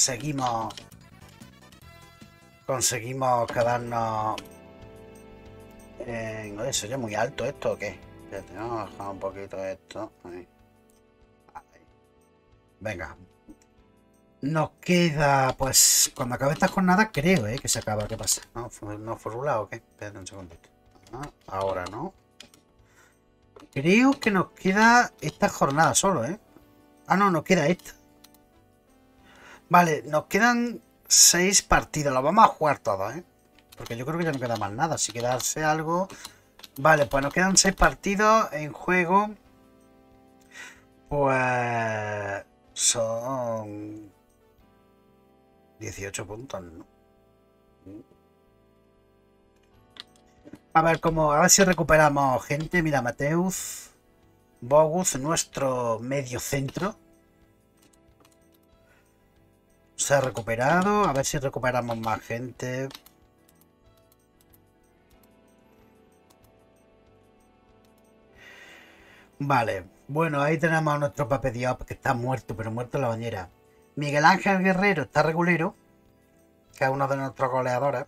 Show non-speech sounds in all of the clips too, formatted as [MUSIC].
conseguimos conseguimos quedarnos en eso ya muy alto esto o qué vamos a bajar un poquito esto venga. Nos queda pues cuando acabe esta jornada creo ¿eh? que se acaba qué pasa no, no formulado o qué espérate un segundito. Ah, ahora no. Creo que nos queda esta jornada solo eh ah no nos queda esta Vale, nos quedan seis partidos. Los vamos a jugar todos, ¿eh? Porque yo creo que ya no queda más nada. Si quedarse algo... Vale, pues nos quedan seis partidos en juego. Pues... Son... 18 puntos, ¿no? A ver cómo... A ver si recuperamos gente. Mira, Mateus. Bogus, nuestro medio centro. Se ha recuperado. A ver si recuperamos más gente. Vale. Bueno, ahí tenemos a nuestro Pape Diop, que está muerto, pero muerto en la bañera. Miguel Ángel Guerrero está regulero, que es uno de nuestros goleadores.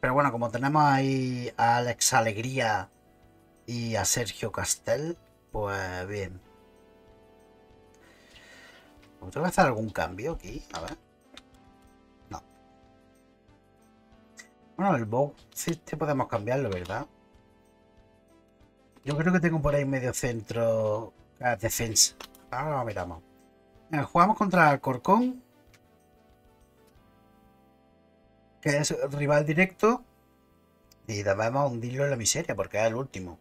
Pero bueno, como tenemos ahí a Alex Alegría y a Sergio Castel, pues bien. ¿Tengo que hacer algún cambio aquí? A ver. No. Bueno, el bow sí este podemos cambiarlo, ¿verdad? Yo creo que tengo por ahí medio centro a defensa. Ahora lo miramos. jugamos contra Corcón. Que es rival directo. Y debemos hundirlo en la miseria porque es el último.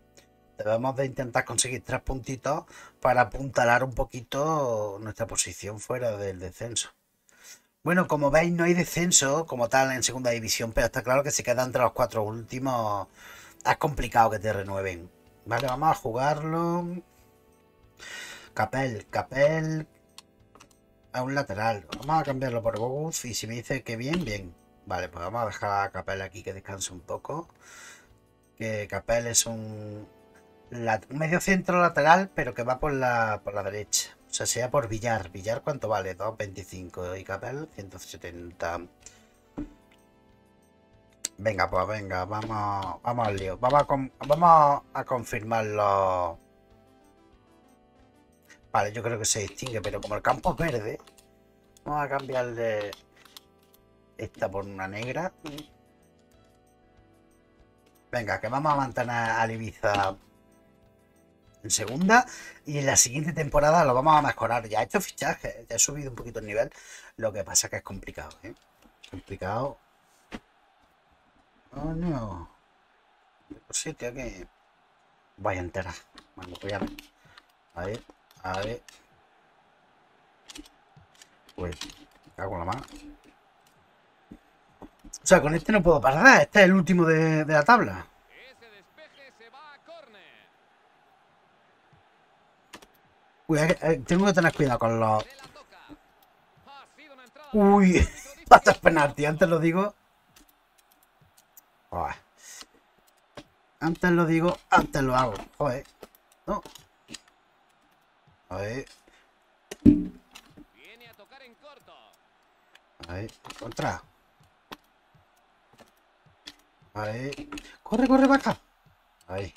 Debemos de intentar conseguir tres puntitos para apuntalar un poquito nuestra posición fuera del descenso. Bueno, como veis, no hay descenso como tal en segunda división, pero está claro que si quedan entre los cuatro últimos, es complicado que te renueven. Vale, vamos a jugarlo. Capel, Capel. A un lateral. Vamos a cambiarlo por Gogus y si me dice que bien, bien. Vale, pues vamos a dejar a Capel aquí que descanse un poco. Que Capel es un, un medio centro lateral, pero que va por la, por la derecha. O sea, sea por Villar. Villar, ¿cuánto vale? 2.25. Y Capel, 170. Venga, pues venga, vamos, vamos al lío. Vamos a, vamos a confirmarlo. Vale, yo creo que se distingue, pero como el campo es verde, vamos a cambiarle esta por una negra. Venga, que vamos a mantener a Ibiza en segunda y en la siguiente temporada lo vamos a mejorar. Ya he hecho fichajes, ya he subido un poquito el nivel. Lo que pasa que es complicado, ¿eh? Complicado. Oh no. Por sitio que. Vaya entera. Bueno, voy a ver. A ver, a ver. Pues, cago la mano. O sea, con este no puedo parar. Este es el último de la tabla. Eh, tengo que tener cuidado con los... Uy, [LAUGHS] patas penalti, antes lo digo. Antes lo digo, antes lo hago. Joder. No. A ver. Ahí, contra. Ahí. Corre, corre acá. Ahí.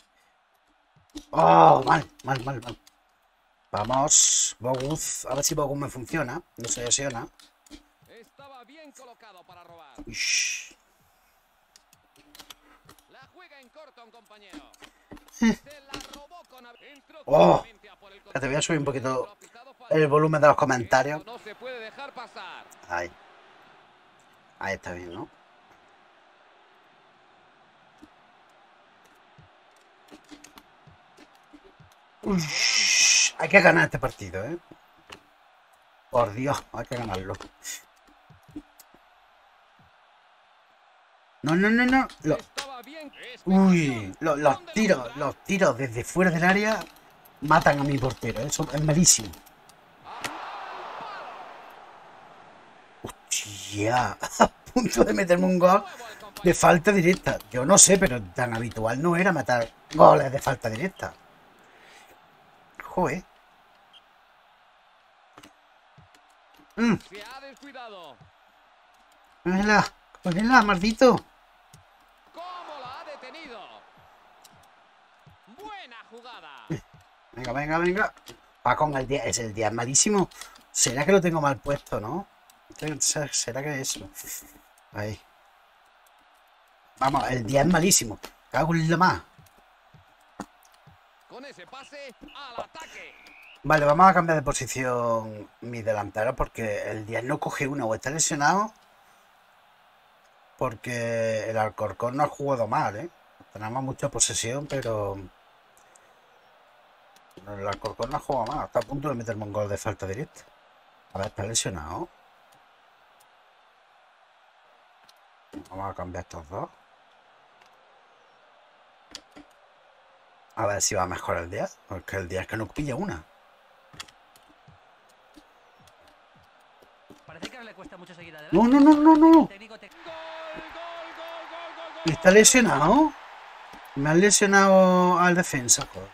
Oh, mal, mal, mal, mal. Vamos, Bogus. A ver si Bogus me funciona. No se lesiona. Estaba bien colocado para robar. La juega en corto un compañero. Con... Oh, te voy a subir un poquito el volumen de los comentarios. No se puede dejar pasar. Ahí. Ahí está bien, ¿no? Ush. Hay que ganar este partido, ¿eh? Por Dios, hay que ganarlo. No, no, no, no. Uy, los, tiros, los tiros desde fuera del área matan a mi portero. Eso es malísimo. Hostia, [LAUGHS] a punto de meterme un gol de falta directa. Yo no sé, pero tan habitual no era matar goles de falta directa. Joder. Mm. Se ha descuidado. Cógela, cógela. ¿Cómo la ha detenido? Buena jugada. Venga, venga, venga. Va con el 10. Es el 10 malísimo. ¿Será que lo tengo mal puesto, no? ¿Será que es eso? Ahí. Vamos, el 10 es malísimo. Cago en la más. Ese pase al ataque. Vale, vamos a cambiar de posición mi delantero porque el 10 no coge una o está lesionado. Porque el Alcorcón no ha jugado mal, ¿eh? Tenemos mucha posesión, pero... El Alcorcón no ha jugado mal. Está a punto de meterme un gol de falta directa. A ver, está lesionado. Vamos a cambiar estos dos. A ver si va mejor el 10. Porque el 10 es que no pilla una. Parece que ahora le cuesta mucho seguir adelante. No, no, no, no, no. ¿Está lesionado? Me han lesionado al defensa, joder.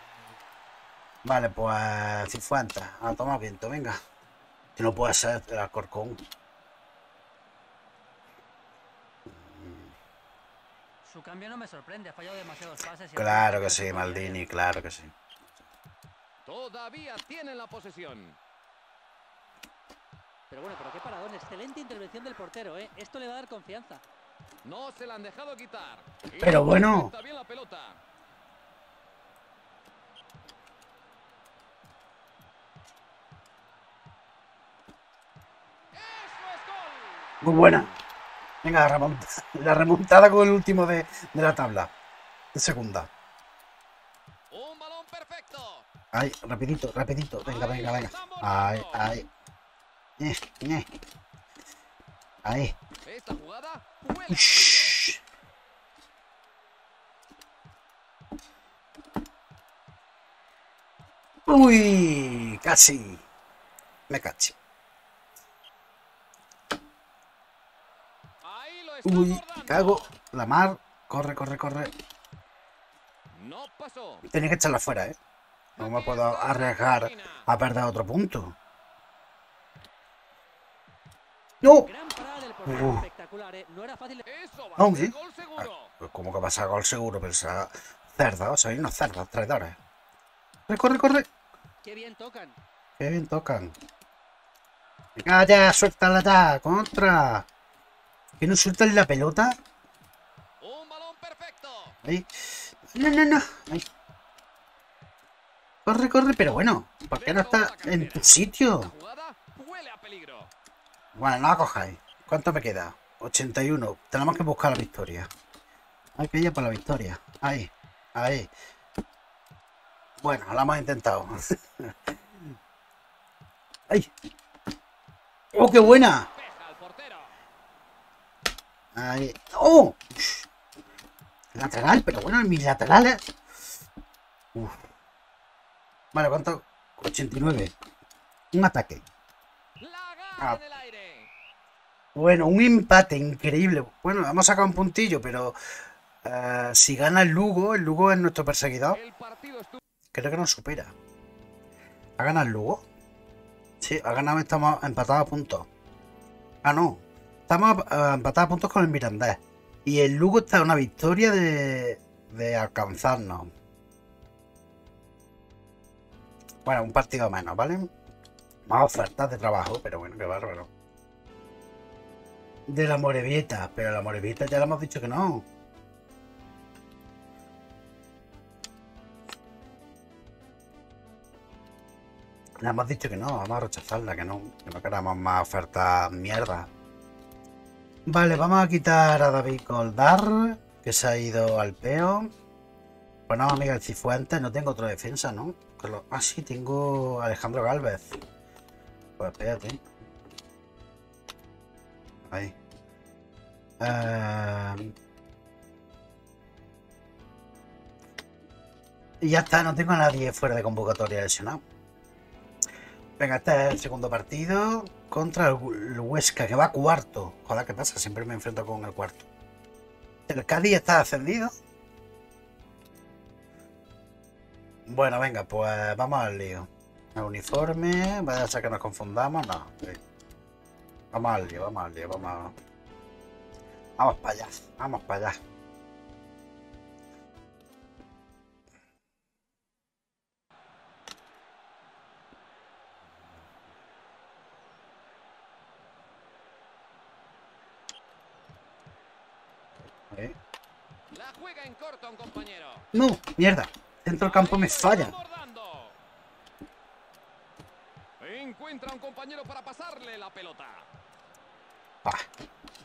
Vale, pues Cifuentes. A tomar viento, venga. Que no puede ser el Alcorcón. Cambio no me sorprende, ha fallado demasiados pases. y- Claro que sí, Maldini, claro que sí. Todavía tienen la posesión. Pero bueno, pero qué paradón, excelente intervención del portero, ¿eh? Esto le va a dar confianza. No se la han dejado quitar. Pero bueno. Está bien la pelota. ¡Eso es gol! Muy buena. Venga, la remontada, la remontada con el último de, de la tabla. De segunda. Un balón perfecto. Ay, rapidito, rapidito. Venga, venga, venga. Ay, ay. Eh, eh. Ahí. Esta jugada. Ush. Uy, casi. Me caché. Ahí lo está Uy, cago. La mar. Corre, corre, corre. Tenía que echarla fuera, ¿eh? No me puedo arriesgar a perder otro punto. ¡No! ¿eh? No va Ah, como que pasa gol seguro, pero esa cerda, soy unos cerdos, traidores. Corre, corre, corre. Qué bien tocan. Qué bien tocan. Venga ya, suéltala ya, contra. ¿Que no sueltan la pelota? Un balón perfecto. Ahí. No, no, no. Ahí. Corre, corre, pero bueno. ¿Por qué no está en tu sitio? Bueno, no la cojáis. ¿Cuánto me queda? 81. Tenemos que buscar la victoria. Hay que ir por la victoria. Ahí, ahí. Bueno, la hemos intentado. [LAUGHS] ¡Ay! ¡Oh, qué buena! Ahí. ¡Oh! Lateral, pero bueno, en mis laterales. Uf. Vale, ¿cuánto? 89. Un ataque. Ah. Bueno, un empate increíble. Bueno, hemos sacado un puntillo, pero eh, si gana el Lugo, el Lugo es nuestro perseguidor. Creo que nos supera. ¿Ha ganado el Lugo? Sí, ha ganado, estamos empatados a puntos. Ah, no. Estamos eh, empatados a puntos con el Mirandés. Y el Lugo está una victoria de, de alcanzarnos. Bueno, un partido menos, ¿vale? Más ofertas de trabajo, pero bueno, qué bárbaro. De la Morevieta, pero la Morevieta ya le hemos dicho que no. Le hemos dicho que no, vamos a rechazarla, que no, que no queramos más ofertas mierda. Vale, vamos a quitar a David Goldar, que se ha ido al peo. Pues no, Miguel Cifuentes, no tengo otra defensa, ¿no? Ah, sí, tengo Alejandro Galvez. Pues espérate. Ahí. Eh, Y ya está, no tengo a nadie fuera de convocatoria lesionado. Venga, este es el segundo partido contra el Huesca, que va cuarto. Joder, ¿qué pasa? Siempre me enfrento con el cuarto. El Cádiz está ascendido. Bueno, venga, pues vamos al lío. El uniforme, vaya a ser que nos confundamos. No. Vamos al lío, vamos al lío, vamos. Vamos para allá, vamos para allá. Eh, La juega en corto a un compañero. No, mierda. Dentro del campo me falla. Encuentra a un compañero para pasarle la pelota. Ah,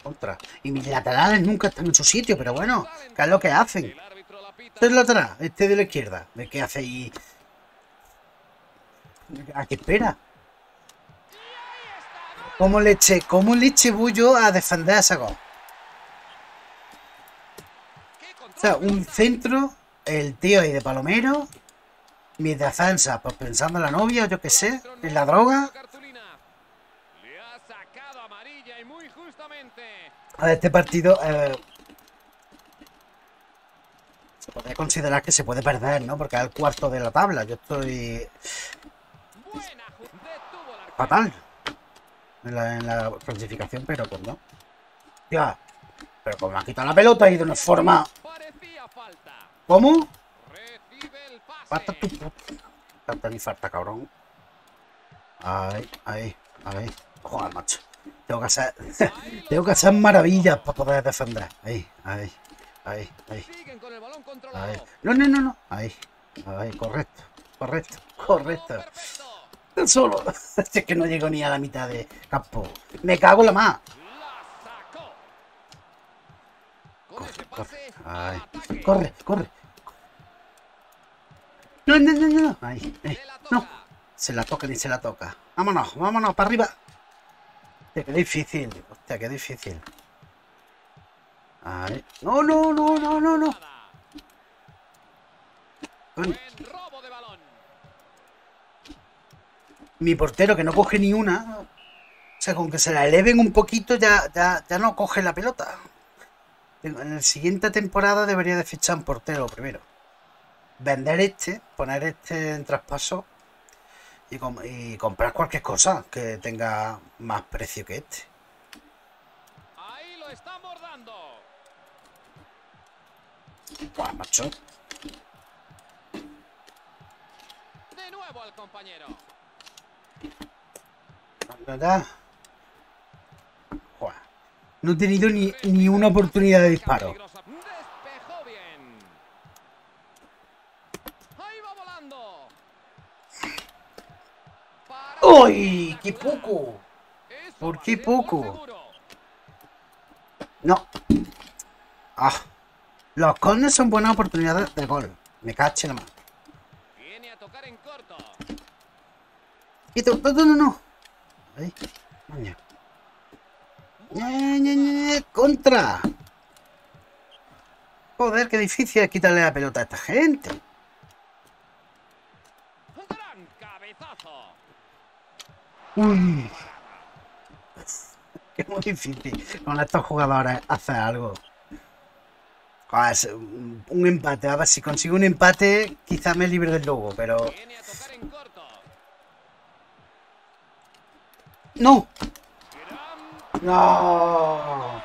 contra. Y mis laterales nunca están en su sitio, pero bueno, ¿qué es lo que hacen? Este es lateral, este de la izquierda. ¿De qué hace ahí? ¿A qué espera? ¿Cómo le eché, cómo le eché bullo a defender ese gol? ¡Qué control Un centro, el tío ahí de Palomero, mi defensa, pues pensando en la novia yo qué sé, en la droga. A este partido eh, se puede considerar que se puede perder, ¿no? Porque es el cuarto de la tabla. Yo estoy fatal en la, en la clasificación, pero pues no. Ya, pero como me ha quitado la pelota y de una forma. ¿Cómo? Falta tu puta. Falta ni falta, cabrón. Ahí, ahí, ahí. Joder, macho. Tengo que hacer. Tengo que hacer maravillas para poder defender. Ahí, ahí, ahí, ahí. Ahí. No, no, no, no. Ahí, ahí, correcto, correcto, correcto. Solo. [LAUGHS] Es que no llego ni a la mitad de campo. Me cago en la más. La sacó. Con Corre, corre. Ay. Corre, corre. No, no, no, no. no. Ahí. Se la toca. No. Se la toca ni se la toca. Vámonos, vámonos, para arriba. Hostia, qué difícil. Hostia, qué difícil. Ahí. No, no, no, no, no, no. Mi portero que no coge ni una. O sea, con que se la eleven un poquito ya, ya, ya no coge la pelota. En la siguiente temporada debería de fichar un portero primero. Vender este, poner este en traspaso y, com- y comprar cualquier cosa que tenga más precio que este. Ahí lo está abordando. Buah, macho. De nuevo al compañero. No he tenido ni, ni una oportunidad de disparo. ¡Uy! ¡Qué poco! ¿Por qué poco? No. Ah. Los corners son buenas oportunidades de gol. Me cache la mano. Quito. No, no, no. Ahí. Coño. Contra. Joder, qué difícil es quitarle la pelota a esta gente. Uy. [LAUGHS] Qué muy difícil con estos jugadores hacer algo. Un empate, a ver si consigo un empate, quizá me libre del logo, pero. ¡No! ¡No!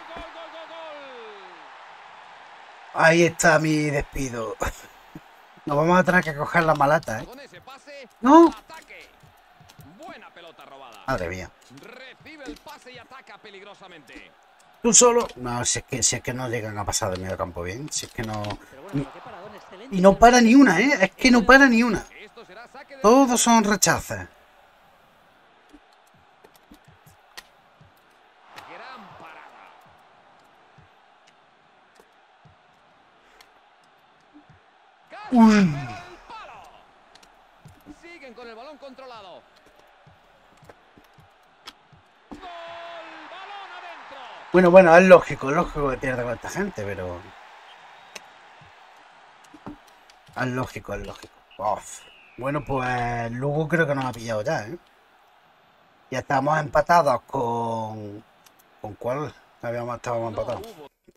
Ahí está mi despido. [LAUGHS] Nos vamos a tener que coger la malata, ¿eh? ¡No! Ataque. Buena pelota robada. Madre mía. Recibe el pase y ataca peligrosamente. ¿Tú solo? No, si es que, si es que no llegan a pasar del medio campo bien. Si es que no. Y no para ni una, ¿eh? Es que no para ni una. Todos son rechazos. gran parada. Casi Uy. con el balón controlado. Bueno, bueno, es lógico, lógico que pierda con esta gente, pero. Es lógico, es lógico. Bueno, pues Lugo creo que nos ha pillado ya, ¿eh? Ya estamos empatados con. ¿Con cuál? Habíamos No empatados.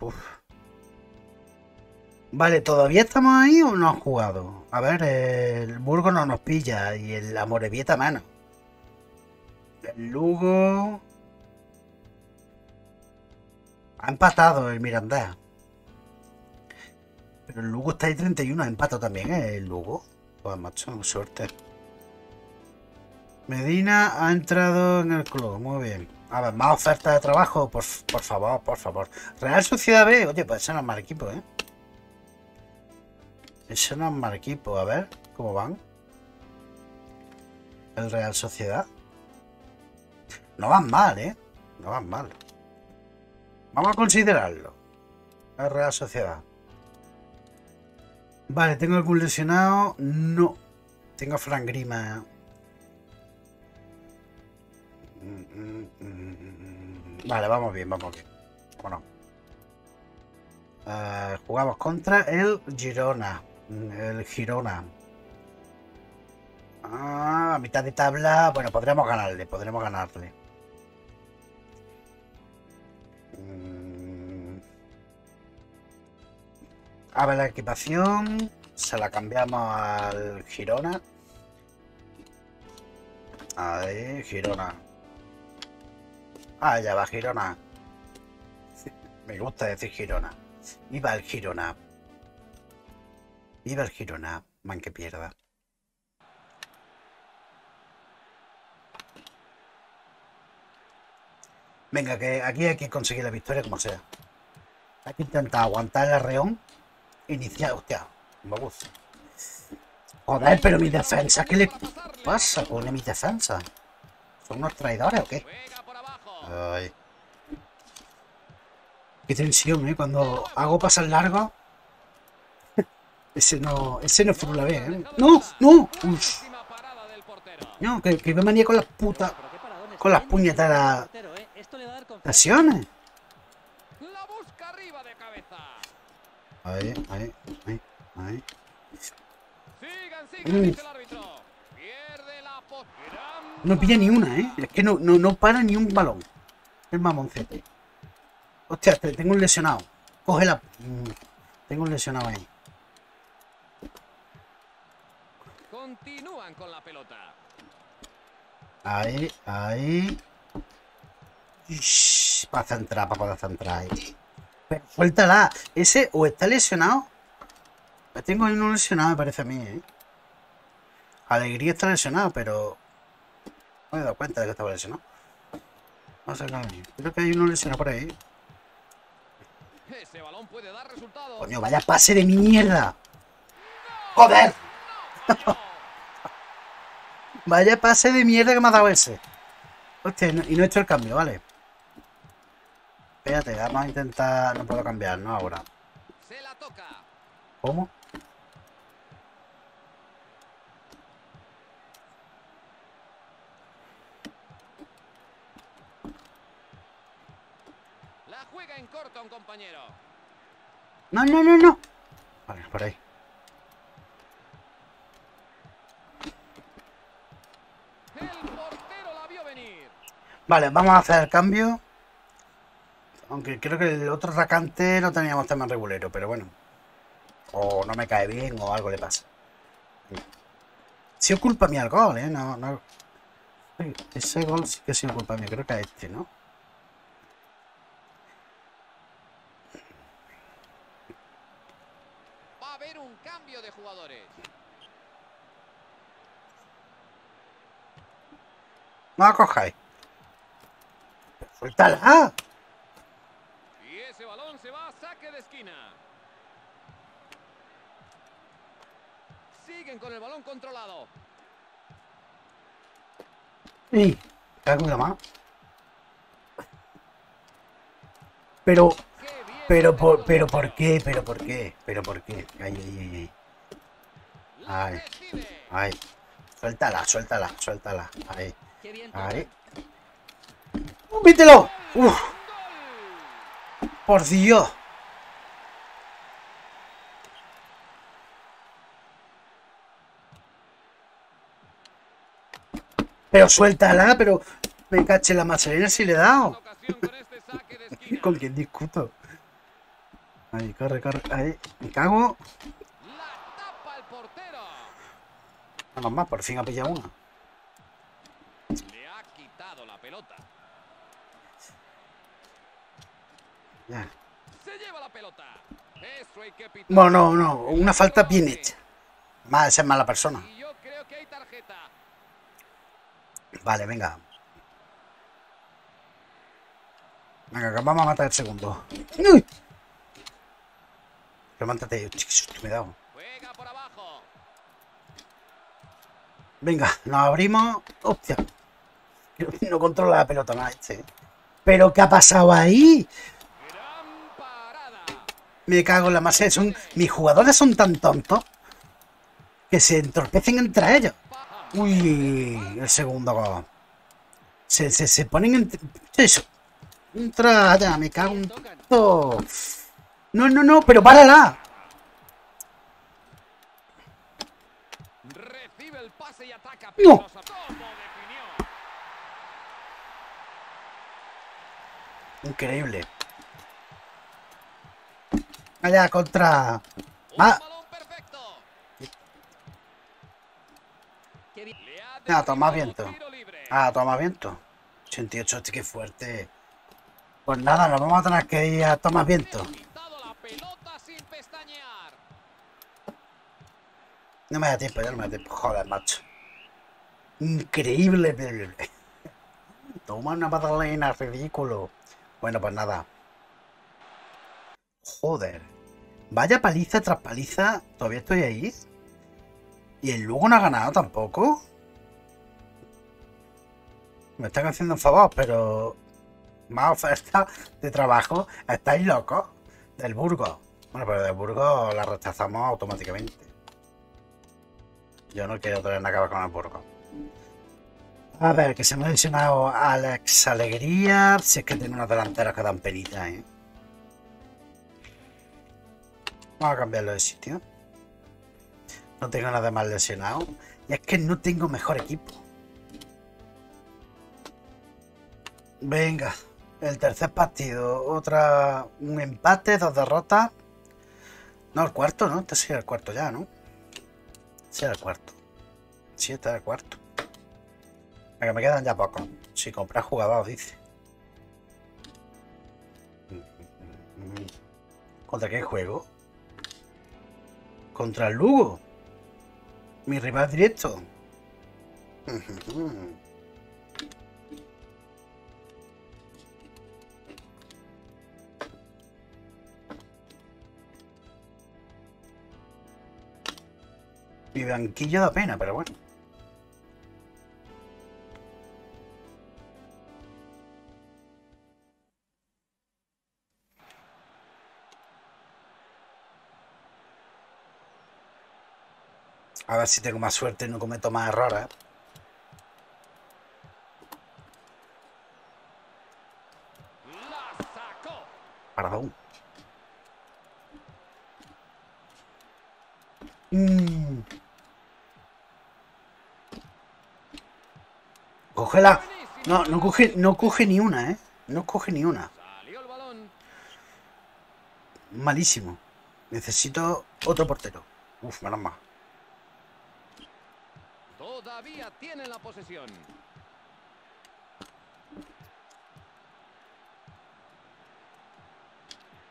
Uf. Vale, ¿todavía estamos ahí o no han jugado? A ver, el Burgo no nos pilla y el Amorebieta menos. El Lugo. Ha empatado el Mirandés. Pero el Lugo está ahí 31, ha empatado también, ¿eh? El Lugo. Pues macho, suerte. Medina ha entrado en el club, muy bien. A ver, más ofertas de trabajo, por, por favor, por favor. Real Sociedad B, oye, ese no es mal equipo, ¿eh? Ese no es mal equipo, a ver, ¿cómo van? El Real Sociedad. No van mal, ¿eh? No van mal. Vamos a considerarlo. La Real Sociedad. Vale, ¿tengo algún lesionado? No. Tengo a Fran Grima. Vale, vamos bien, vamos bien. Bueno. Eh, jugamos contra el Girona. El Girona. Ah, a mitad de tabla. Bueno, podremos ganarle, podremos ganarle. Mm. A ver la equipación. Se la cambiamos al Girona. Ahí, Girona. Ah, ya va, Girona. Me gusta decir Girona. Viva el Girona. Viva el Girona. Man que pierda. Venga, que aquí hay que conseguir la victoria como sea. Hay que intentar aguantar el arreón. Iniciar, hostia. Gusta. Joder, pero mi defensa, ¿qué le pasa con mi defensa? ¿Son unos traidores o qué? Ay. Qué tensión, ¿eh? Cuando hago pasar largo. Ese no, ese no fue la B, ¿eh? ¡No! ¡No! Uf. No, que, que me manía con las putas Con las puñetadas. el portero. Esto le va a dar confianza. lesiones. La busca arriba de cabeza. Ahí, ahí, ahí, ahí. La No pilla ni una, ¿eh? Es que no, no, no para ni un balón. El mamoncete. Hostia, te- tengo un lesionado. Cógela. Mm, Tengo un lesionado ahí. Continúan con la pelota. Ahí, ahí. Para centrar, para poder centrar ahí. Pero suéltala. Ese o está lesionado. Tengo ahí uno lesionado, me parece a mí, ¿eh? Alegría está lesionado, pero. No me he dado cuenta de que estaba lesionado. Vamos a sacar ahí. Creo que hay uno lesionado por ahí. Ese balón puede dar resultados. Coño, vaya pase de mierda. ¡Joder! Falló. Vaya pase de mierda que me ha dado ese. Hostia, y no- he hecho el cambio, ¿vale? Espérate, vamos a intentar... No puedo cambiar, ¿no? Ahora. Se la toca. ¿Cómo? La juega en corto un compañero. No, no, no, no. Vale, por ahí. El portero la vio venir. Vale, vamos a hacer el cambio. Aunque creo que el otro racante no teníamos tema regulero, pero bueno. O no me cae bien o algo le pasa. Si es culpa mía el gol, ¿eh? No, Ese gol sí que ha sido culpa mía, creo que a este, ¿no? Va a haber un cambio de jugadores. No cojáis. ¡Suéltala! Y ese balón se va a saque de esquina. Siguen con el balón controlado. ¡Y! Cago en la mano. Pero, pero, por, pero, ¿por qué? ¿Pero por qué? ¿Pero por qué? Ay, ay, ay, ay. Ay. Suéltala, suéltala, suéltala. Ahí, ahí. ¡Mítelo! ¡Uf! ¡Por Dios! Pero suéltala, pero me caché la maserena si le he dado. [LAUGHS] Con este saque de esquina. ¿Con quién discuto? Ahí, corre, corre. Ahí, me cago. Nada más, por fin ha pillado una. Le ha quitado la pelota. Ya. Se lleva la pelota. Eso hay que pitar. Bueno, no, no. Una falta bien hecha. Más esa es mala persona. Vale, venga. Venga, que vamos a matar el segundo. ¡Uy! Levántate, qué susto me he dado. Venga, nos abrimos. Hostia. No controla la pelota nada este. ¿Pero qué ha pasado ahí? Me cago en la masa. Son, mis jugadores son tan tontos que se entorpecen entre ellos. Uy, el segundo gol. Se, se, se ponen entre... Eso. Entra allá, me cago en todo. No, no, no, pero párala. Recibe el pase y ataca. No. Increíble. Allá contra... Ah. Ah, toma viento. Ah, toma viento. 88, hostia, qué fuerte. Pues nada, nos vamos a tener que ir a tomar viento. No me da tiempo, ya no me da tiempo. Joder, macho. Increíble. pero- [LAUGHS] Toma una magdalena, ridículo. Bueno, pues nada. Joder. Vaya paliza tras paliza. Todavía estoy ahí. Y el Lugo no ha ganado tampoco. Me están haciendo un favor, pero... Más oferta de trabajo. Estáis locos. Del Burgos. Bueno, pero del Burgos la rechazamos automáticamente. Yo no quiero tener nada que ver con el Burgos. A ver, que se me ha lesionado Alex Alegría. Si es que tiene unos delanteros que dan penita, ¿eh? Vamos a cambiarlo de sitio. No tengo nada más lesionado. Y es que no tengo mejor equipo. Venga, el tercer partido. Otra. Un empate, dos derrotas. No, el cuarto, ¿no? Este sí era el cuarto ya, ¿no? Sí era el cuarto. Sí, este el cuarto. Venga, me quedan ya pocos. Si compras jugador, dice. ¿Contra qué juego? Contra el Lugo. Mi rival directo. Mi banquillo da pena, pero bueno. A ver si tengo más suerte y no cometo más errores. Perdón. Mm. Cógela. No, no coge, no coge ni una, ¿eh? No coge ni una. Malísimo. Necesito otro portero. Uf, menos mal. Todavía tienen la posesión.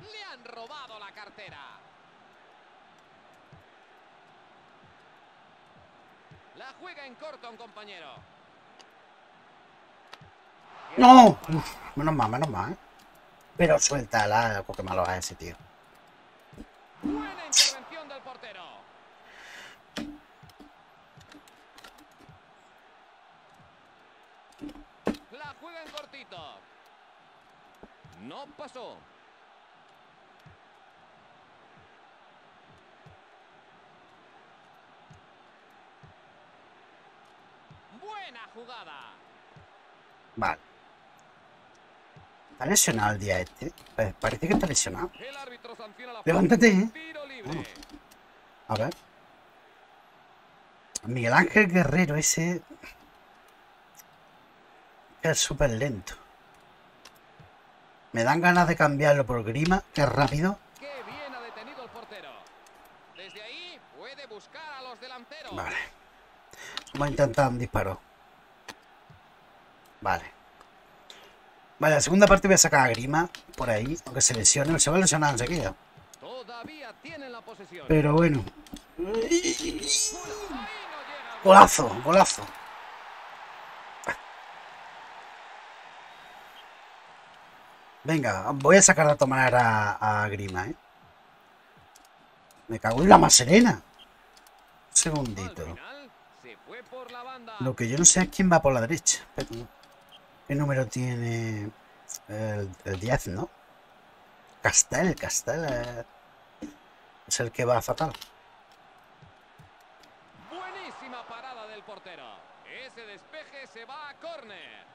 Le han robado la cartera. La juega en corto un compañero. ¡No! Uf, menos mal, menos mal, ¿eh? Pero suéltala, porque malo es ese tío. Buena intervención del portero. La juega en cortito. No pasó. Buena jugada. Vale. ¿Está lesionado el día este? Pues parece que está lesionado. Levántate. ¿eh? A ver. Miguel Ángel Guerrero, ese. Es súper lento. Me dan ganas de cambiarlo por Grima, que es rápido. Qué bien ha detenido el portero. Desde ahí puede buscar a los delanteros. Vale. Vamos a intentar un disparo. Vale. Vale, la segunda parte voy a sacar a Grima por ahí, aunque se lesione, se va a lesionar enseguida. Todavía tienen la posesión. Pero bueno. Golazo, golazo. Venga, voy a sacar a tomar a, a Grima, ¿eh? Me cago en la más serena. Un segundito. Lo que yo no sé es quién va por la derecha. ¿Qué número tiene el, el 10, no? Castel, Castel eh, es el que va fatal. Buenísima parada del portero. Ese despeje se va a córner.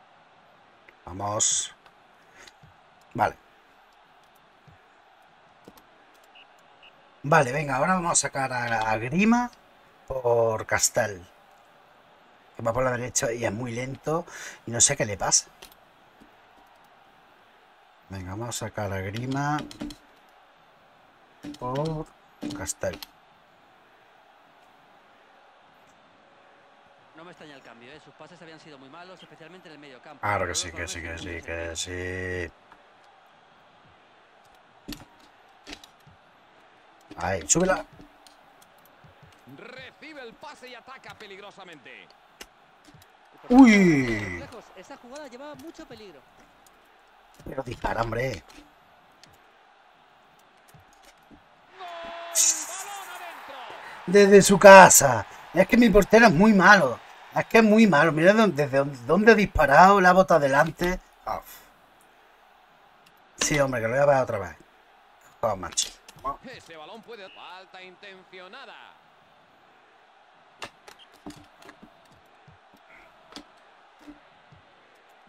Vamos. Vale. Vale, venga, ahora vamos a sacar a, a Grima por Castel. Que va por la derecha y es muy lento y no sé qué le pasa. Venga, vamos a sacar a Grima por Castel. No me extraña el cambio, ¿eh? Sus pases habían sido muy malos, especialmente en el medio campo. Claro que sí, que sí, que sí, que sí. Ahí, súbela. Recibe el pase y ataca peligrosamente. Uy. Lejos, esa jugada llevaba mucho peligro. Pero dispara, hombre. Desde su casa. Es que mi portero es muy malo. Es que es muy malo. Mira dónde- desde dónde, ha disparado, la bota adelante. Uf. Sí, hombre, que lo voy a ver otra vez. Oh, macho. Ese balón puede... Falta intencionada.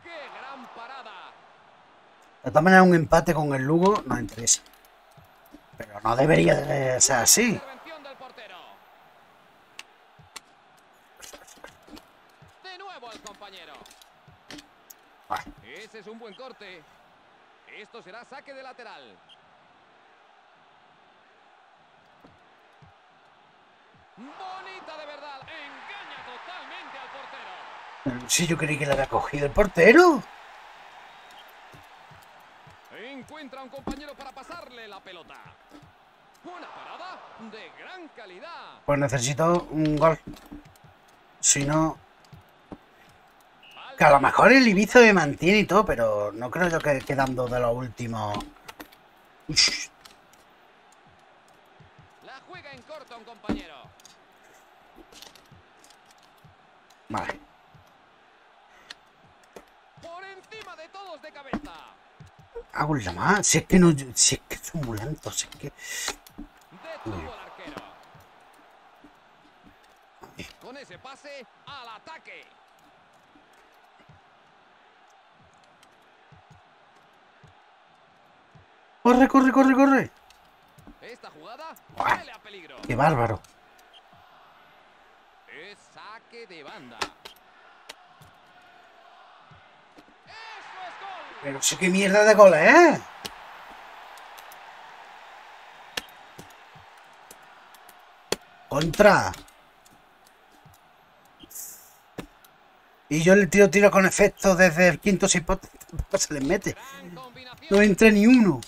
¡Qué gran parada! De todas maneras, un empate con el Lugo nos interesa. Pero no debería de ser así. De nuevo compañero. Ese es un buen corte. Esto será saque de lateral. Bonita de verdad. Engaña totalmente al portero. Sí, yo creí que le había cogido el portero. Encuentra un compañero para pasarle la pelota. Una parada de gran calidad. Pues necesito un gol. Si no, que a lo mejor el Ibiza me mantiene y todo, pero no creo yo que quedando de los últimos. Ush, La juega en corto a un compañero. Vale. Por encima de todos de cabeza. Hago la más. Si es que no. Si es que son muy lentos, si es que. Con ese pase al ataque. ¡Corre, corre, corre, corre! Esta jugada a peligro. ¡Qué bárbaro! Es saque de banda. ¡Eso es gol! Pero sí que mierda de goles, ¿eh? Contra. Y yo le tiro tiro con efecto desde el quinto si [LAUGHS] se les mete. No entra ni uno.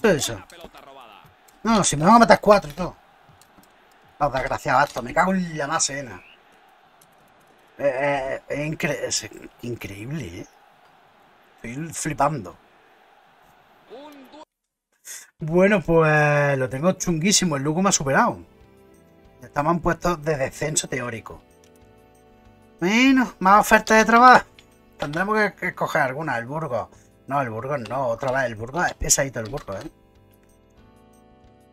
Todo eso. No, si me van a matar cuatro todo. Los desgraciados estos, me cago en la más cena. Eh, eh, es, incre- es increíble, ¿eh? Estoy flipando. Bueno, pues lo tengo chunguísimo. El Lugo me ha superado. Estamos en puestos de descenso teórico. Bueno, más ofertas de trabajo. Tendremos que, escoger alguna. El Burgos. No, el Burgos no. Otra vez, el Burgos es pesadito el Burgos, ¿eh?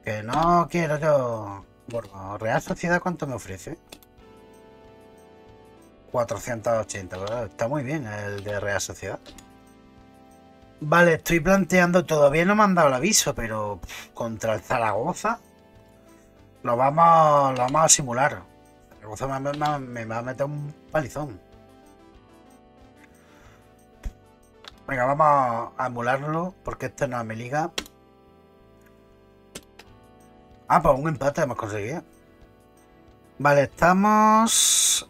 Que no quiero yo. Burgos. Real Sociedad, ¿cuánto me ofrece? 480, ¿verdad? Está muy bien el de Real Sociedad. Vale, estoy planteando, todavía no me han dado el aviso, pero contra el Zaragoza lo vamos, lo vamos a simular. Zaragoza me va a meter un palizón. Venga, vamos a emularlo, porque esto no es mi liga. Ah, pues un empate hemos conseguido. Vale, estamos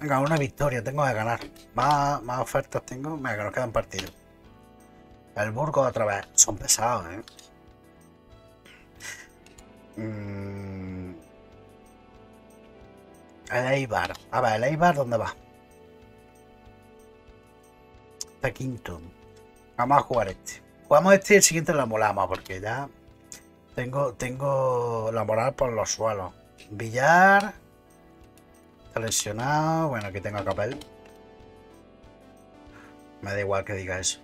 Venga, una victoria, tengo que ganar. Más, más ofertas tengo. Venga, que nos quedan partidos. El Burgo otra vez. Son pesados, ¿eh? Mm. El Eibar. A ver, el Eibar, ¿dónde va? Está quinto. Vamos a jugar este. Jugamos este y el siguiente lo molamos, porque ya tengo, tengo la moral por los suelos. Villar. Lesionado. Bueno, aquí tengo a Capel. Me da igual que diga eso.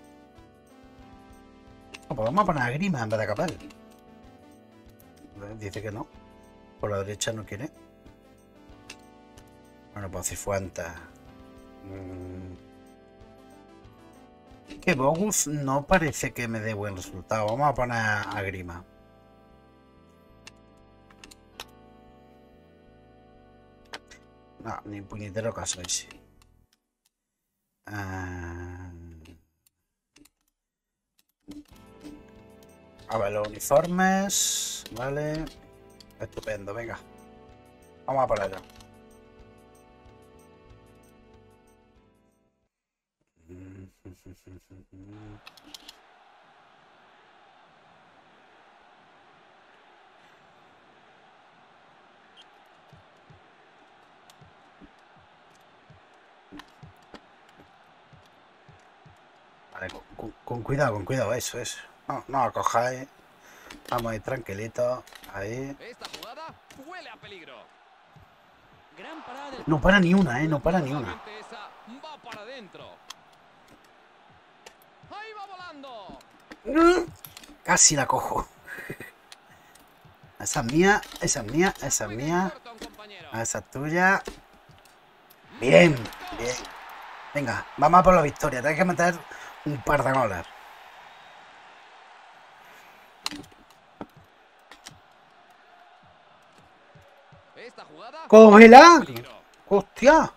No, pues vamos a poner a Grima en vez de Capel. Dice que no. Por la derecha no quiere. Bueno, pues Cifuentes. Mm. Que Bogus no parece que me dé buen resultado. Vamos a poner a Grima. No, ni puñetero caso ese. Ah. A ver, los uniformes. Vale. Estupendo, venga. Vamos a por allá. Vale, con, con- con cuidado, con cuidado, eso, eso. No, no lo cojáis. Vamos a ir tranquilitos. Ahí. Esta jugada huele a peligro. Gran parada del No para ni una, eh. No para ni una. Solamente esa va para adentro. Ahí va volando. Casi la cojo. Esa es mía, esa es mía, esa es mía. corto a un compañero. Esa es tuya. Bien, bien. Venga, vamos a por la victoria. Tienes que meter un par de goles. Esta jugada ¡Cógela! ¡Hostia!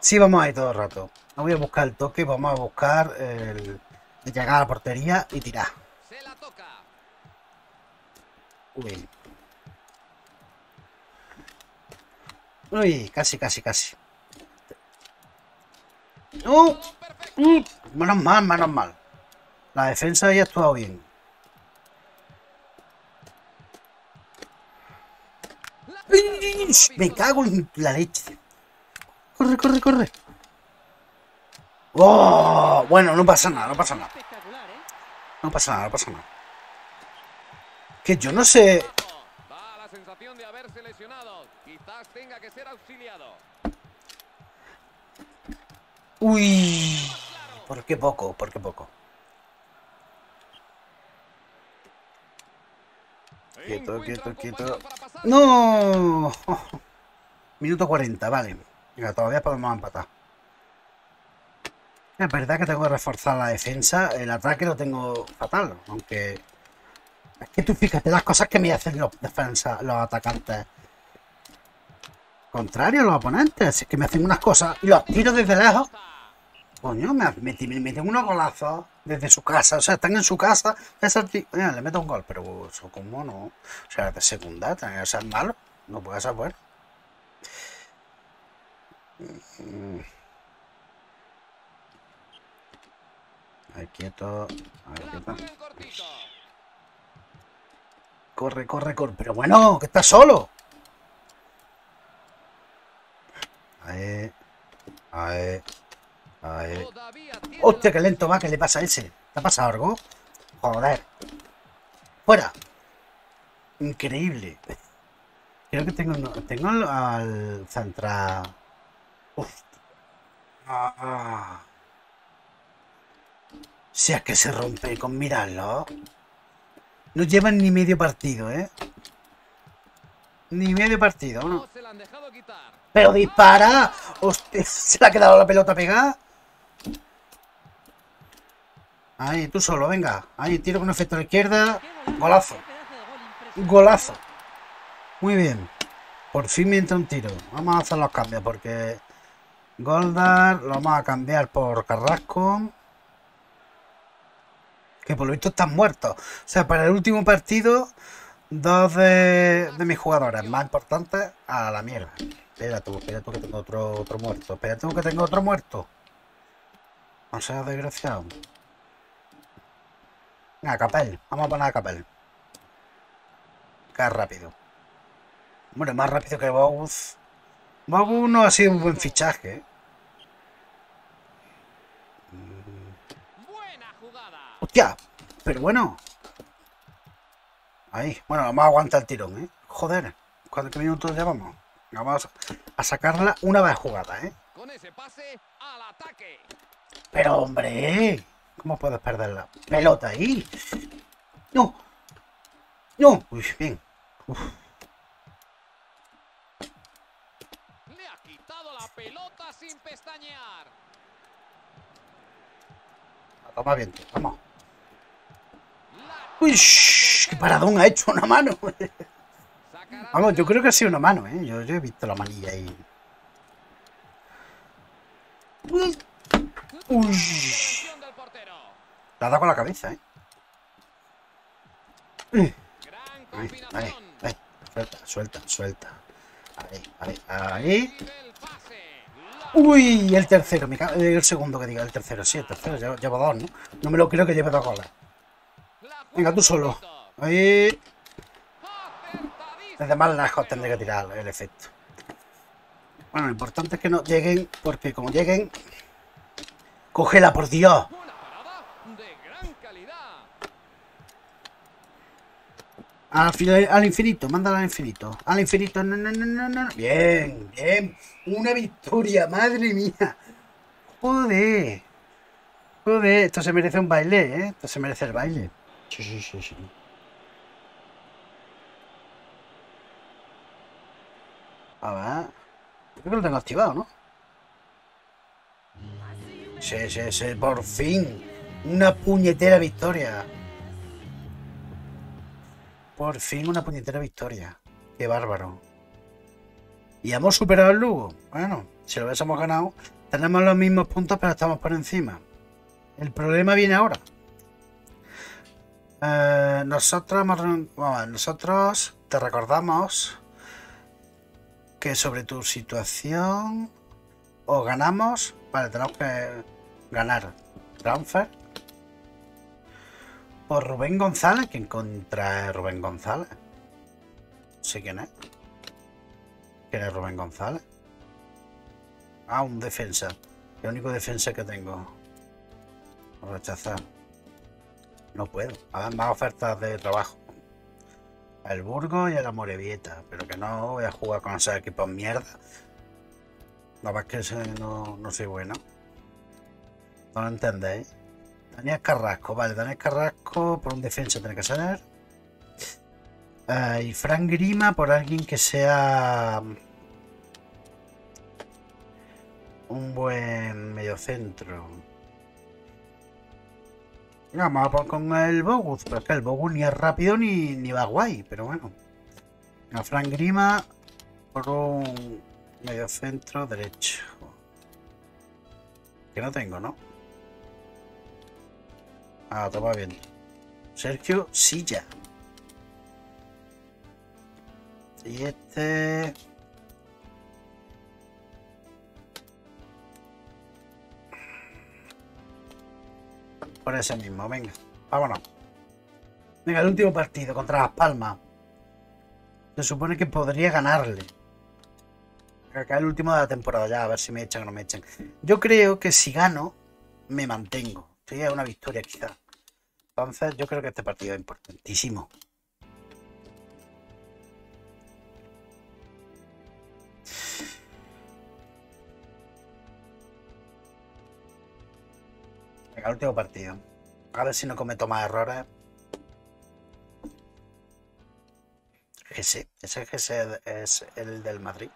Sí, vamos ahí todo el rato. No voy a buscar el toque, vamos a buscar el de llegar a la portería y tirar. Uy. Uy, casi, casi, casi. ¡No! Perfecto. Mm, Menos mal, menos mal. La defensa había actuado bien. La ¡Uy! jugada Me cago en la leche. Corre, corre, corre. ¡Oh! Bueno, no pasa nada, no pasa nada. No pasa nada, no pasa nada. Que yo no sé. Uy. ¿Por qué poco? ¿Por qué poco? Quieto, quieto, quieto. ¡No! [LAUGHS] Minuto 40, vale. Venga, todavía podemos empatar. Es verdad que tengo que reforzar la defensa. El ataque lo tengo fatal. Aunque. Es que tú fíjate las cosas que me hacen los defensas, los atacantes. Contrario, los oponentes. Es que me hacen unas cosas y los tiro desde lejos. Coño, me, me, me meten unos golazos desde su casa. O sea, están en su casa. Esa Mira, le meto un gol, pero eso como no. O sea, de segunda, tiene que ser malo. No puede ser bueno. Mm. Ahí quieto. Ahí quieto. Corre, corre, corre. Pero bueno, que está solo. Ahí. Ahí. Ahí. Todavía tiene Hostia, la qué lento va, ¿qué le pasa a ese? ¿Te ha pasado algo? Joder. Fuera. Increíble. Creo que tengo, no, tengo al, central. Hostia. Ah, ah. Si es que se rompe con mirarlo. No llevan ni medio partido, ¿eh? Ni medio partido, ¿no? ¡Pero dispara! Hostia, [LAUGHS] ¿se le ha quedado la pelota pegada? Ahí, tú solo, venga. Ahí, tiro con efecto a la izquierda. Golazo. Golazo. Muy bien. Por fin me entra un tiro. Vamos a hacer los cambios porque Goldar lo vamos a cambiar por Carrasco. Que por lo visto están muertos. O sea, para el último partido dos de, mis jugadores más importantes a la mierda. Espera tú, espera tú que tengo otro, otro muerto. Espera tú que tengo otro muerto. No seas desgraciado. Venga, Capel. Vamos a poner a Capel. Que es rápido. Bueno, más rápido que Bogus. Bogus no ha sido un buen fichaje. ¿eh? Buena jugada. ¡Hostia! Pero bueno. Ahí. Bueno, vamos a aguantar el tirón, ¿eh? Joder. ¿Cuántos minutos llevamos? Vamos a sacarla una vez jugada, ¿eh? Con ese pase al ataque. Pero hombre, ¿cómo puedes perderla? Pelota ahí. No. No. Uy, bien. Uf. Le ha quitado la pelota sin pestañear. Toma bien, vamos. La Uy, qué paradón ha hecho una mano. Vamos, yo creo que ha sido una mano, ¿eh? Yo, yo he visto la manilla ahí. Uy, Uy. Posición del portero. La ha dado con la cabeza, ¿eh? Ahí, ahí, ahí. Suelta, suelta, suelta. Ahí, ahí, ahí. Uy, el tercero, me cago- el segundo que diga, el tercero, sí, el tercero, llevo, llevo dos, ¿no? No me lo creo que lleve dos goles. Venga, tú solo. Ahí, desde más lejos tendré que tirar el efecto. Bueno, lo importante es que no lleguen, porque como lleguen... ¡Cógela, por Dios! Una parada de gran calidad. Al, al infinito, mándala al infinito. Al infinito, no, no, no, no, no. Bien, bien. Una victoria, madre mía. Joder. Joder, esto se merece un baile, ¿eh? Esto se merece el baile. Sí, sí, sí, sí. A ver. Creo que lo tengo activado, ¿no? Sí, sí, sí, por fin. Una puñetera victoria. Por fin una puñetera victoria. Qué bárbaro. Y hemos superado al Lugo. Bueno, si lo hubiésemos ganado, tenemos los mismos puntos, pero estamos por encima. El problema viene ahora. Eh, nosotros, te recordamos que sobre tu situación o ganamos. Vale, tenemos que ganar. Transfer por Rubén González. ¿Quién contra Rubén González? No sé quién es. ¿Quién es Rubén González? Ah, un defensa. El único defensa que tengo. Rechazar. No puedo. A ver, más ofertas de trabajo. El Burgos y el Amorebieta. Pero que no voy a jugar con esos equipos mierda. La verdad es que no, no soy bueno. No lo entendéis. Daniel Carrasco, vale, Daniel Carrasco por un defensa tiene que ser. Eh, y Frank Grima por alguien que sea un buen mediocentro. Venga, Vamos a por con el Bogus, pero es que el Bogus ni es rápido ni, ni va guay, pero bueno. A Frank Grima por un mediocentro derecho. Que no tengo, ¿no? Ah, toma bien. Sergio Silla. Y este. Por ese mismo, venga. Vámonos. Venga, el último partido contra Las Palmas. Se supone que podría ganarle. Acá el último de la temporada ya, a ver si me echan o no me echan. Yo creo que si gano, me mantengo. Sería una victoria quizá. Entonces yo creo que este partido es importantísimo. Venga, el último partido. A ver si no cometo más errores. Ese GC es el del Madrid.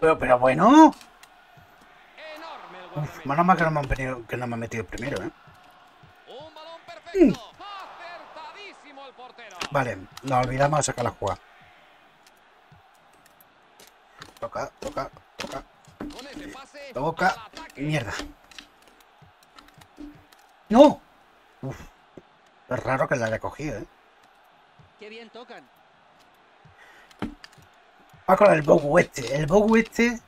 Pero, pero bueno. Enorme el Uf, menos mal que no me han, venido- que no me han metido el primero, ¿eh? Un balón perfecto. Acertadísimo el portero. Vale, nos olvidamos de sacar la jugada. Toca, toca, toca. Con ese pase La boca. Mierda. ¡No! Uf. Es raro que la haya cogido, ¿eh? Qué bien tocan. Va con el Bogu este. El Bogu este.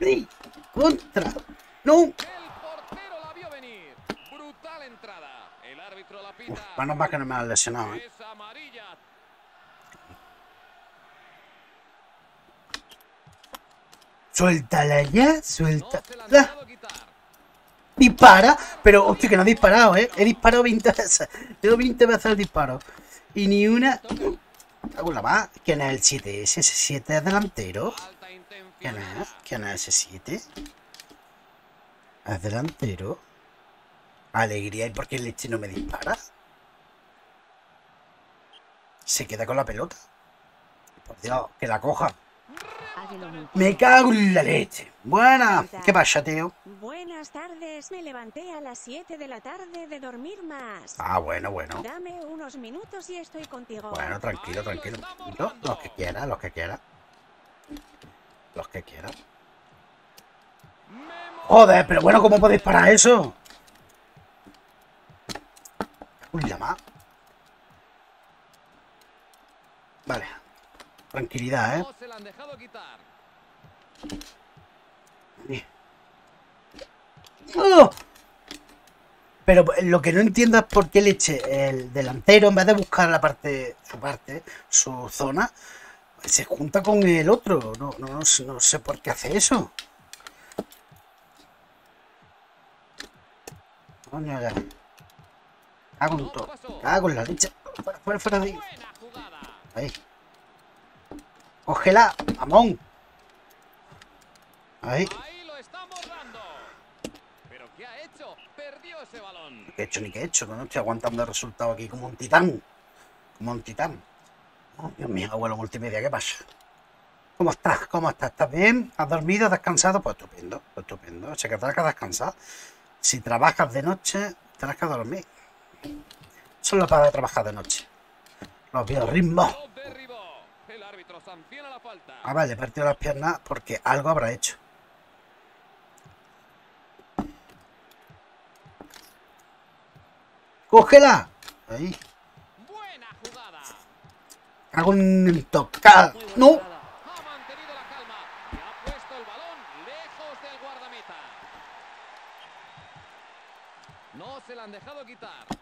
¡Sí! ¡Contra! ¡No! Uf, menos mal que no me ha lesionado, ¿eh? Suéltala ya, No suelta. se la han dejado quitar. Dispara, pero hostia, que no ha disparado, ¿eh? He disparado 20 veces. Tengo 20 veces el disparo. Y ni una. La más. ¿Quién es el 7 ese? ¿Ese 7 es delantero? ¿Quién es? ¿Quién es ese 7? ¿Es delantero? Alegría, ¿y por qué el no me dispara? Se queda con la pelota. Por Dios, que la coja. Me cago en la leche. Buena. ¿Qué pasa, tío? Buenas tardes, me levanté a las 7 de la tarde de dormir más. Ah, bueno, bueno. Dame unos minutos y estoy contigo. Bueno, tranquilo, tranquilo. Yo, los que quiera, los que quiera. Los que quiera. Joder, pero bueno, ¿cómo podéis parar eso? La más. Vale. Tranquilidad, ¿eh? Se la han dejado quitar. ¡Oh! Pero lo que no entiendo es por qué leche el delantero, en vez de buscar la parte, su parte, su zona, se junta con el otro. No, no, no sé- no sé por qué hace eso. Coño, ya. Cago en todo. Cago en la leche. Fuera, fuera, fuera de ahí. Ahí. Cógela, Amón. Ahí. Ahí lo están borrando. ¿Pero qué ha hecho? Perdió ese balón. ¿Qué he hecho ni qué he hecho? No estoy aguantando el resultado aquí como un titán. Como un titán. Oh, Dios mío, abuelo multimedia, ¿qué pasa? ¿Cómo estás? ¿Cómo estás? ¿Estás bien? ¿Has dormido? ¿Has descansado? Pues estupendo, pues estupendo. O sea que tendrás que descansar. Si trabajas de noche, tendrás que dormir. Solo para trabajar de noche. Los biorritmos. Lo derribó. El árbitro sanciona la falta. Ah, vale, he partido las piernas porque algo habrá hecho. ¡Cógela! Ahí. Buena jugada. Hago un buena ¡No! jugada. Ha mantenido la calma y ha puesto el balón lejos del guardameta. No se la han dejado quitar.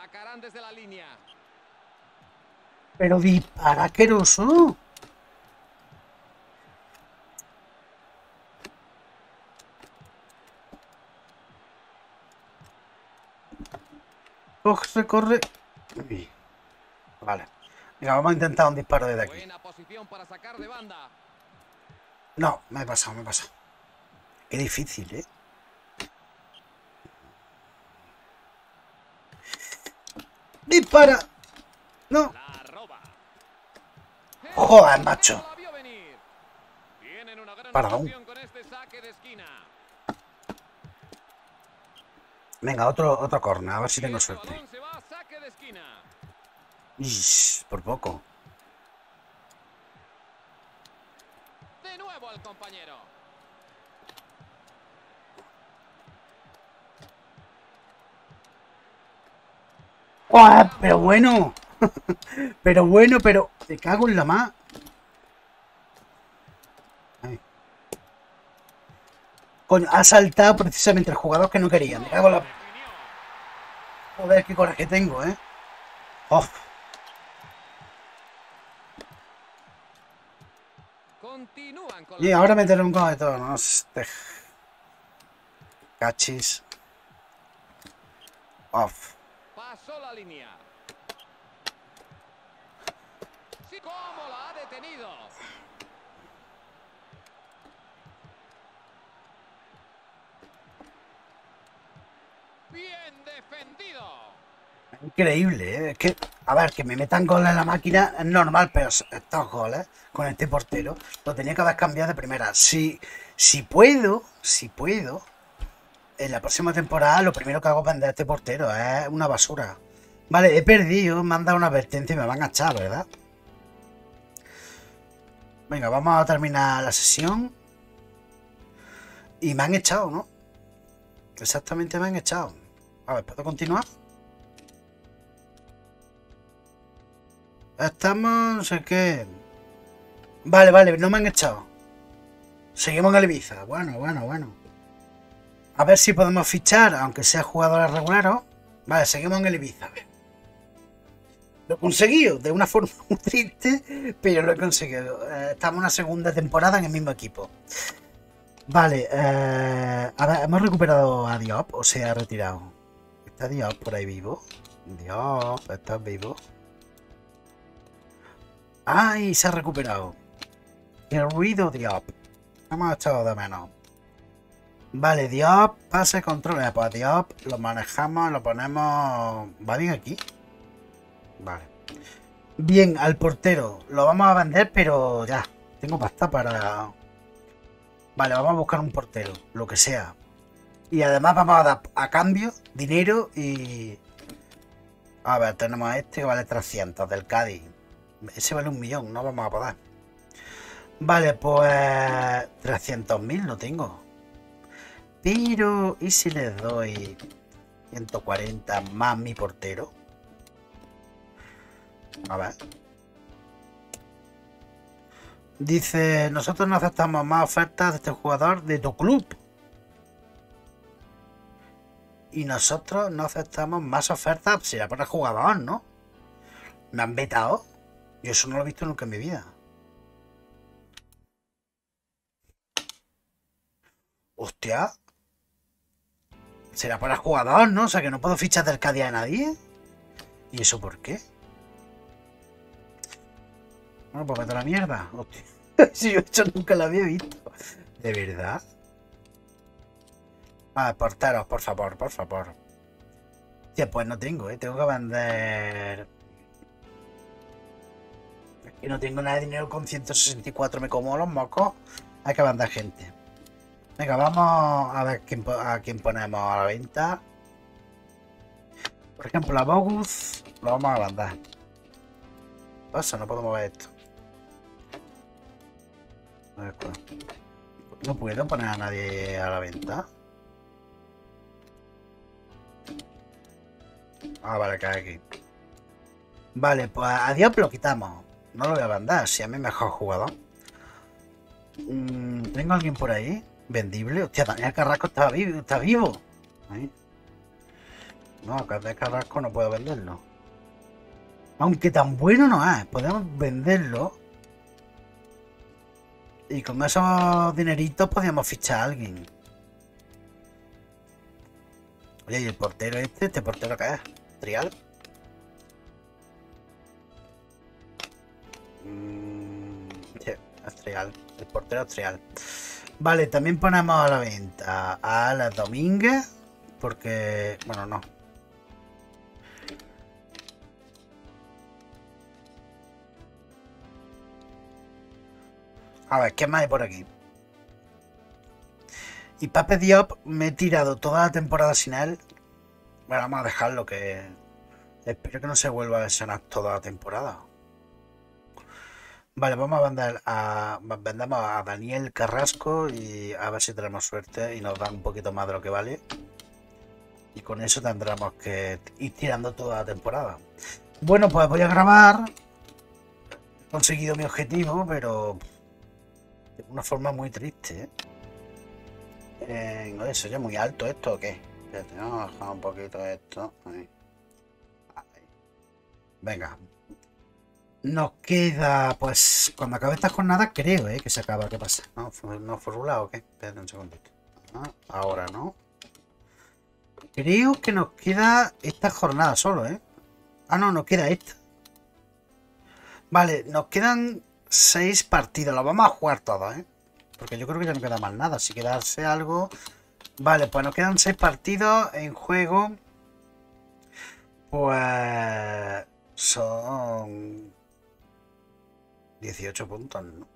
Sacarán desde la línea. Pero dispara, asqueroso. Corre, corre. Uy. Vale. Venga, vamos a intentar un disparo desde aquí. Buena posición para sacar de banda. No, me he pasado, me he pasado. Qué difícil, ¿eh? ¡Dispara! No. Joder, macho. Perdón. Venga, otro, otro a ver si tengo suerte. Ish, por poco. De nuevo al compañero. ¡Guau! Pero bueno. [LAUGHS] pero bueno, pero. Te cago en la más. Coño, ha saltado precisamente el jugador que no quería. Me cago en la. Joder, qué coraje tengo, ¿eh? Oh, y ahora meter un gol de todo, ¿no? Este... Cachis. Off. Línea. Sí, cómo la ha detenido. Bien defendido. Increíble, ¿eh? Es que, a ver, que me metan goles en la máquina es normal, pero estos goles con este portero lo tenía que haber cambiado de primera. Si, si puedo, si puedo, en la próxima temporada lo primero que hago es vender a este portero. Es una basura. Vale, he perdido, me han dado una advertencia y me van a echar, ¿verdad? Venga, vamos a terminar la sesión. Y me han echado, ¿no? Exactamente me han echado. A ver, ¿puedo continuar? Estamos, no sé qué. Vale, vale, no me han echado. Seguimos en el Ibiza. Bueno, bueno, bueno. A ver si podemos fichar, aunque sea jugadores regulares. Vale, seguimos en el Ibiza. A ver. Lo he conseguido, de una forma [LAUGHS] muy triste, pero lo he conseguido. Eh, estamos en una segunda temporada en el mismo equipo. Vale, eh, a ver, hemos recuperado a Diop o se ha retirado. ¿Está Diop por ahí vivo? Diop, ¿estás vivo? ¡Ay! Se ha recuperado. El ruido Diop. Hemos echado de menos. Vale, Diop, pase control. Pues Diop lo manejamos, lo ponemos. ¿Va bien aquí? Vale. Bien, al portero. Lo vamos a vender, pero ya. Tengo pasta para. Vale, vamos a buscar un portero. Lo que sea. Y además vamos a dar a cambio dinero y. A ver, tenemos a este que vale 300 del Cádiz. Ese vale un millón, no vamos a poder. Vale, pues 300.000 no tengo. Pero, ¿y si les doy 140 más mi portero? A ver. Dice, nosotros no aceptamos más ofertas de este jugador de tu club. Y nosotros no aceptamos más ofertas, será para el jugador, ¿no? Me han vetado. Yo eso no lo he visto nunca en mi vida. Hostia. Será para el jugador, ¿no? O sea que no puedo fichar del Cádiz a nadie. ¿Y eso por qué? Bueno, pues vete a la mierda. Si yo eso nunca lo había visto. ¿De verdad? Ah, porteros, por favor, por favor. Hostia, pues no tengo, ¿eh? Tengo que vender... Que no tengo nada de dinero con 164, me como los mocos. Hay que vender gente. Venga, vamos a ver quién, a quién ponemos a la venta. Por ejemplo, a Bogus lo vamos a mandar. Pasa, no puedo mover esto. No puedo poner a nadie a la venta. Ah, vale, cae aquí. Vale, pues a Dios lo quitamos. No lo voy a mandar, si a mí mejor jugador. Mm, ¿Tengo alguien por ahí? ¿Vendible? Hostia, Daniel Carrasco está vivo. Está vivo. Ahí. No, Daniel Carrasco no puedo venderlo. Aunque tan bueno no es, podemos venderlo. Y con esos dineritos podríamos fichar a alguien. Oye, ¿y el portero este? ¿Este portero qué es? ¿Trial? Mm, sí. El portero es Trial. Vale, también ponemos a la venta a la Domínguez. Porque, bueno, no. A ver, ¿qué más hay por aquí? Y Pape Diop me he tirado toda la temporada sin él. Bueno, vamos a dejarlo que... Espero que no se vuelva a lesionar toda la temporada. Vale, vamos a vender a, vendemos a Daniel Carrasco y a ver si tenemos suerte y nos dan un poquito más de lo que vale. Y con eso tendremos que ir tirando toda la temporada. Bueno, pues voy a grabar. He conseguido mi objetivo, pero de una forma muy triste. ¿eh? Eh, no sé, ¿sería muy alto esto o qué? Espérate, vamos a bajar un poquito esto. Venga. Nos queda, pues, cuando acabe esta jornada, creo, ¿eh? Que se acaba. ¿Qué pasa? ¿No, no formulado o qué? Espérate un segundito. Ah, ahora no. Creo que nos queda esta jornada solo, ¿eh? Ah, no, nos queda esta. Vale, nos quedan seis partidos. Los vamos a jugar todos, ¿eh? Porque yo creo que ya no queda más nada. Si quedarse algo... Vale, pues nos quedan seis partidos en juego. Pues... Son... 18 puntos, ¿no?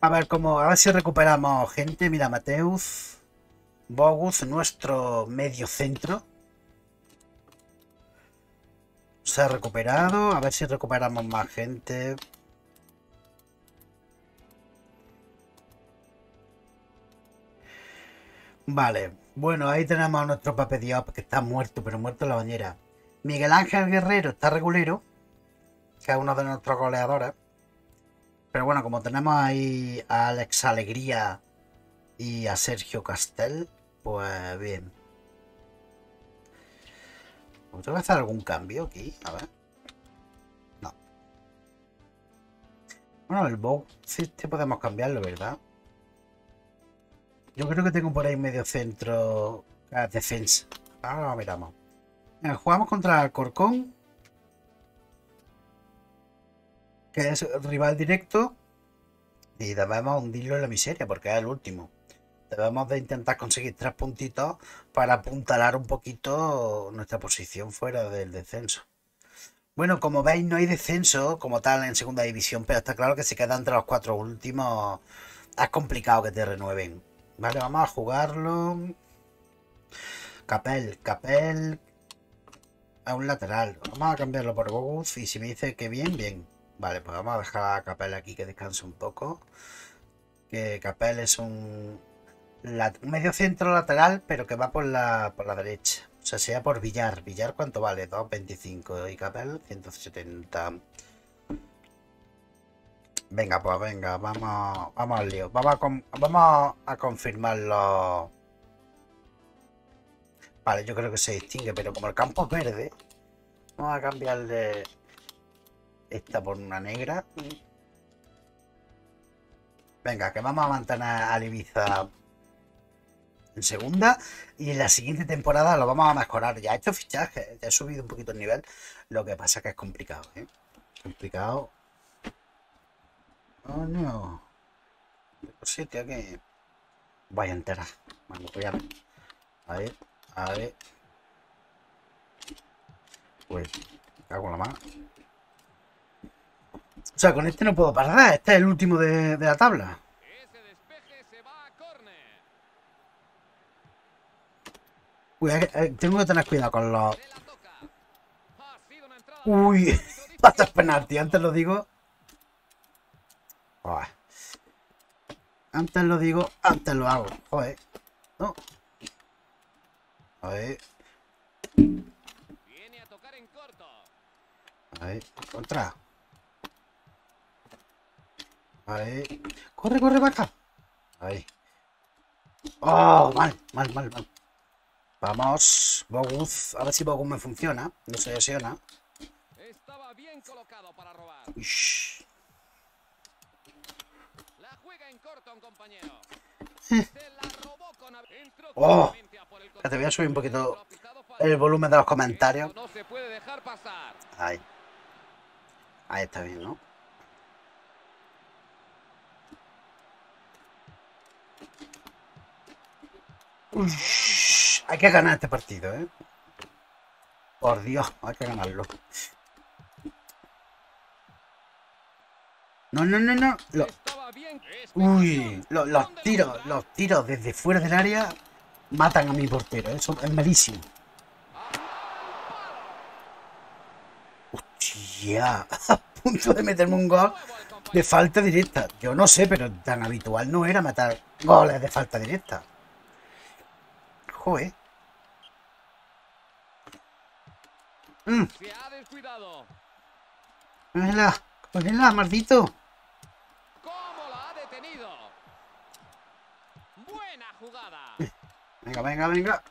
A ver, como a ver si recuperamos gente. Mira, Mateus. Bogus, nuestro medio centro. Se ha recuperado. A ver si recuperamos más gente. Vale. Bueno, ahí tenemos a nuestro Pape Diop que está muerto, pero muerto en la bañera. Miguel Ángel Guerrero está regulero, que es uno de nuestros goleadores. Pero bueno, como tenemos ahí a Alex Alegría y a Sergio Castel, pues bien. ¿Tengo que hacer algún cambio aquí? A ver. No. Bueno, el bow este podemos cambiarlo, ¿verdad? Yo creo que tengo por ahí medio centro ah, defensa. Ahora lo miramos. Venga, jugamos contra Alcorcón. Que es rival directo. Y debemos hundirlo en la miseria porque es el último. Debemos de intentar conseguir tres puntitos para apuntalar un poquito nuestra posición fuera del descenso. Bueno, como veis no hay descenso como tal en segunda división, pero está claro que si queda entre los cuatro últimos es complicado que te renueven. Vale, vamos a jugarlo. Capel, Capel. A un lateral. Vamos a cambiarlo por Bogus. Y si me dice que bien, bien. Vale, pues vamos a dejar a Capel aquí que descanse un poco. Que Capel es un, medio centro lateral, pero que va por la, por la derecha. O sea, sea por Villar. ¿Villar cuánto vale? 2.25 y Capel 170. Venga, pues venga, vamos, vamos al lío. Vamos a, vamos a confirmarlo. Vale, yo creo que se distingue, pero como el campo es verde, vamos a cambiarle esta por una negra. Venga, que vamos a mantener a Ibiza en segunda y en la siguiente temporada lo vamos a mejorar. Ya he hecho fichajes, ya he subido un poquito el nivel. Lo que pasa que es complicado, ¿eh? Complicado Coño. Por sitio que. Vaya entera. Voy a ver. A ver, a ver. Pues, cago en la mano. O sea, con este no puedo parar. Este es el último de, de la tabla. Ese despeje se va a córner. Uy, eh, tengo que tener cuidado con los. Uy, [LAUGHS] pasas penalti, antes lo digo. Antes lo digo, antes lo hago. Joder. No. Viene a tocar en corto. Ahí, contra. Ahí. Corre, corre, vaca. Ahí. Oh, mal, mal, mal, mal. Vamos, Bogus. A ver si Bogus me funciona. No se lesiona. Estaba bien colocado para robar. Uish. La juega en corto un compañero. Se la robó con Oh. Ya te voy a subir un poquito el volumen de los comentarios. No se puede dejar pasar. Ahí. Ahí está bien, ¿no? Ush, hay que ganar este partido, ¿eh? Por Dios, hay que ganarlo. No, no, no, no. Uy, lo- los tiros, los tiros desde fuera del área matan a mi portero. Eso es malísimo. Hostia, [LAUGHS] a punto de meterme un gol de falta directa. Yo no sé, pero tan habitual no era matar goles de falta directa. Mm, descuidado. cógela, cógela, maldito. Buena jugada. Venga, venga, venga.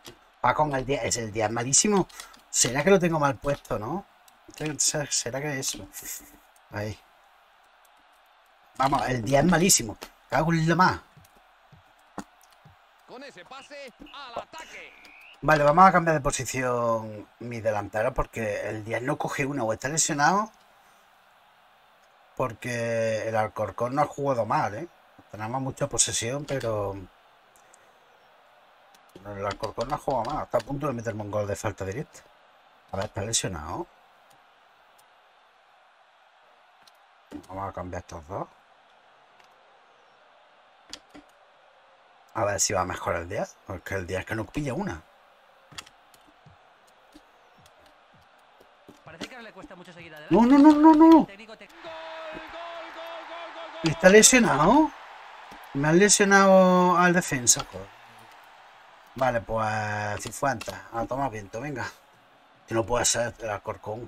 Va con el 10. Es el 10 malísimo. ¿Será que lo tengo mal puesto, no? ¿Será que es eso? Ahí. Vamos, el 10 es malísimo. Cago en la más. Con ese pase al ataque. Vale, vamos a cambiar de posición mi delantero porque el 10 no coge una o está lesionado. Porque el Alcorcón no ha jugado mal, ¿eh? Tenemos mucha posesión, pero. El Alcorcón no ha jugado mal. Está a punto de meterme un gol de falta directa. A ver, está lesionado. Vamos a cambiar estos dos. A ver si va a mejorar el día. Porque el día es que no pilla una. Parece que ahora le cuesta mucho seguir adelante. No, no, no, no, no. El técnico te- Gol, gol, gol, gol, gol, ¿Y gol. está lesionado? Me han lesionado al defensa. joder. Vale, pues Cifuentes. A tomar viento, venga. Que no puede ser el Alcorcón.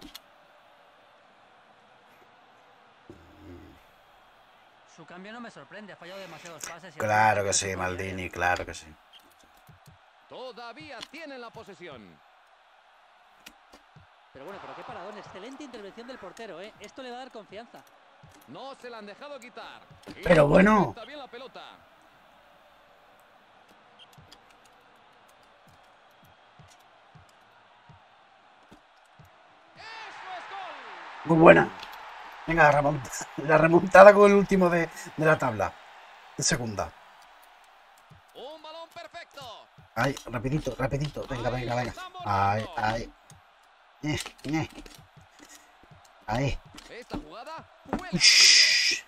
Su cambio no me sorprende, ha fallado demasiados pases. y Claro que sí. Maldini, claro que sí. Todavía tienen la posesión. Pero bueno, pero qué paradón. Excelente intervención del portero, ¿eh? Esto le va a dar confianza. No se la han dejado quitar. Y Pero bueno. Está bien la pelota. Muy buena. Venga, la remontada, la remontada con el último de, de la tabla. De segunda. Un balón perfecto. Ay, rapidito, rapidito. Venga, venga, venga. Ay, ay. Eh, eh. Ahí. Esta jugada. Ush.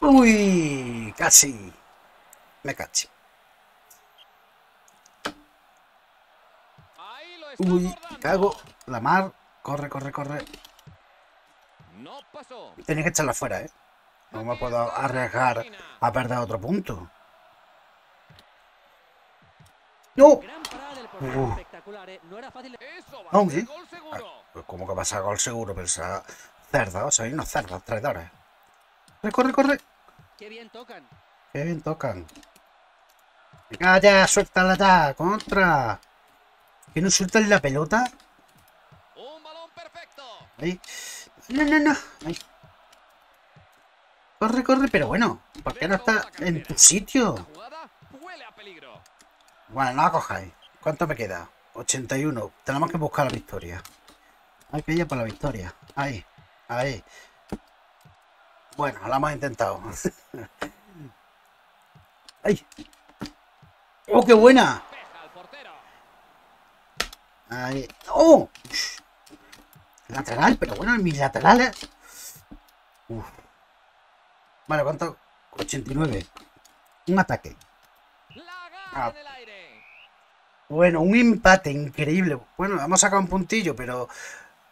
Uy, casi. Me caché. Ahí lo está Uy, cago. La mar. Corre, corre, corre. No pasó. Tenía que echarla fuera, ¿eh? No me puedo arriesgar a perder otro punto. ¡No! Uh. ¿eh? Va Ah, a. Pues como que pasa gol seguro, pero esa cerda, sois unos cerdos, traidores. Corre, corre, corre. Qué bien tocan. Qué bien tocan. Venga ya, suéltala ya, contra. ¿Que no sueltan la pelota? Un balón perfecto. Ahí. No, no, no. Ahí. Corre, corre, pero bueno, ¿por qué no está en tu sitio? Bueno, no la cojáis. ¿Cuánto me queda? 81. Tenemos que buscar la victoria. Hay que ir por la victoria. Ahí, ahí. Bueno, la hemos intentado. [LAUGHS] ¡Ay! ¡Oh, qué buena! Ahí. ¡Oh! Lateral, pero bueno, en mis laterales. Uf. Vale, ¿cuánto? 89. Un ataque. Ah. Bueno, un empate increíble. Bueno, hemos sacado un puntillo, pero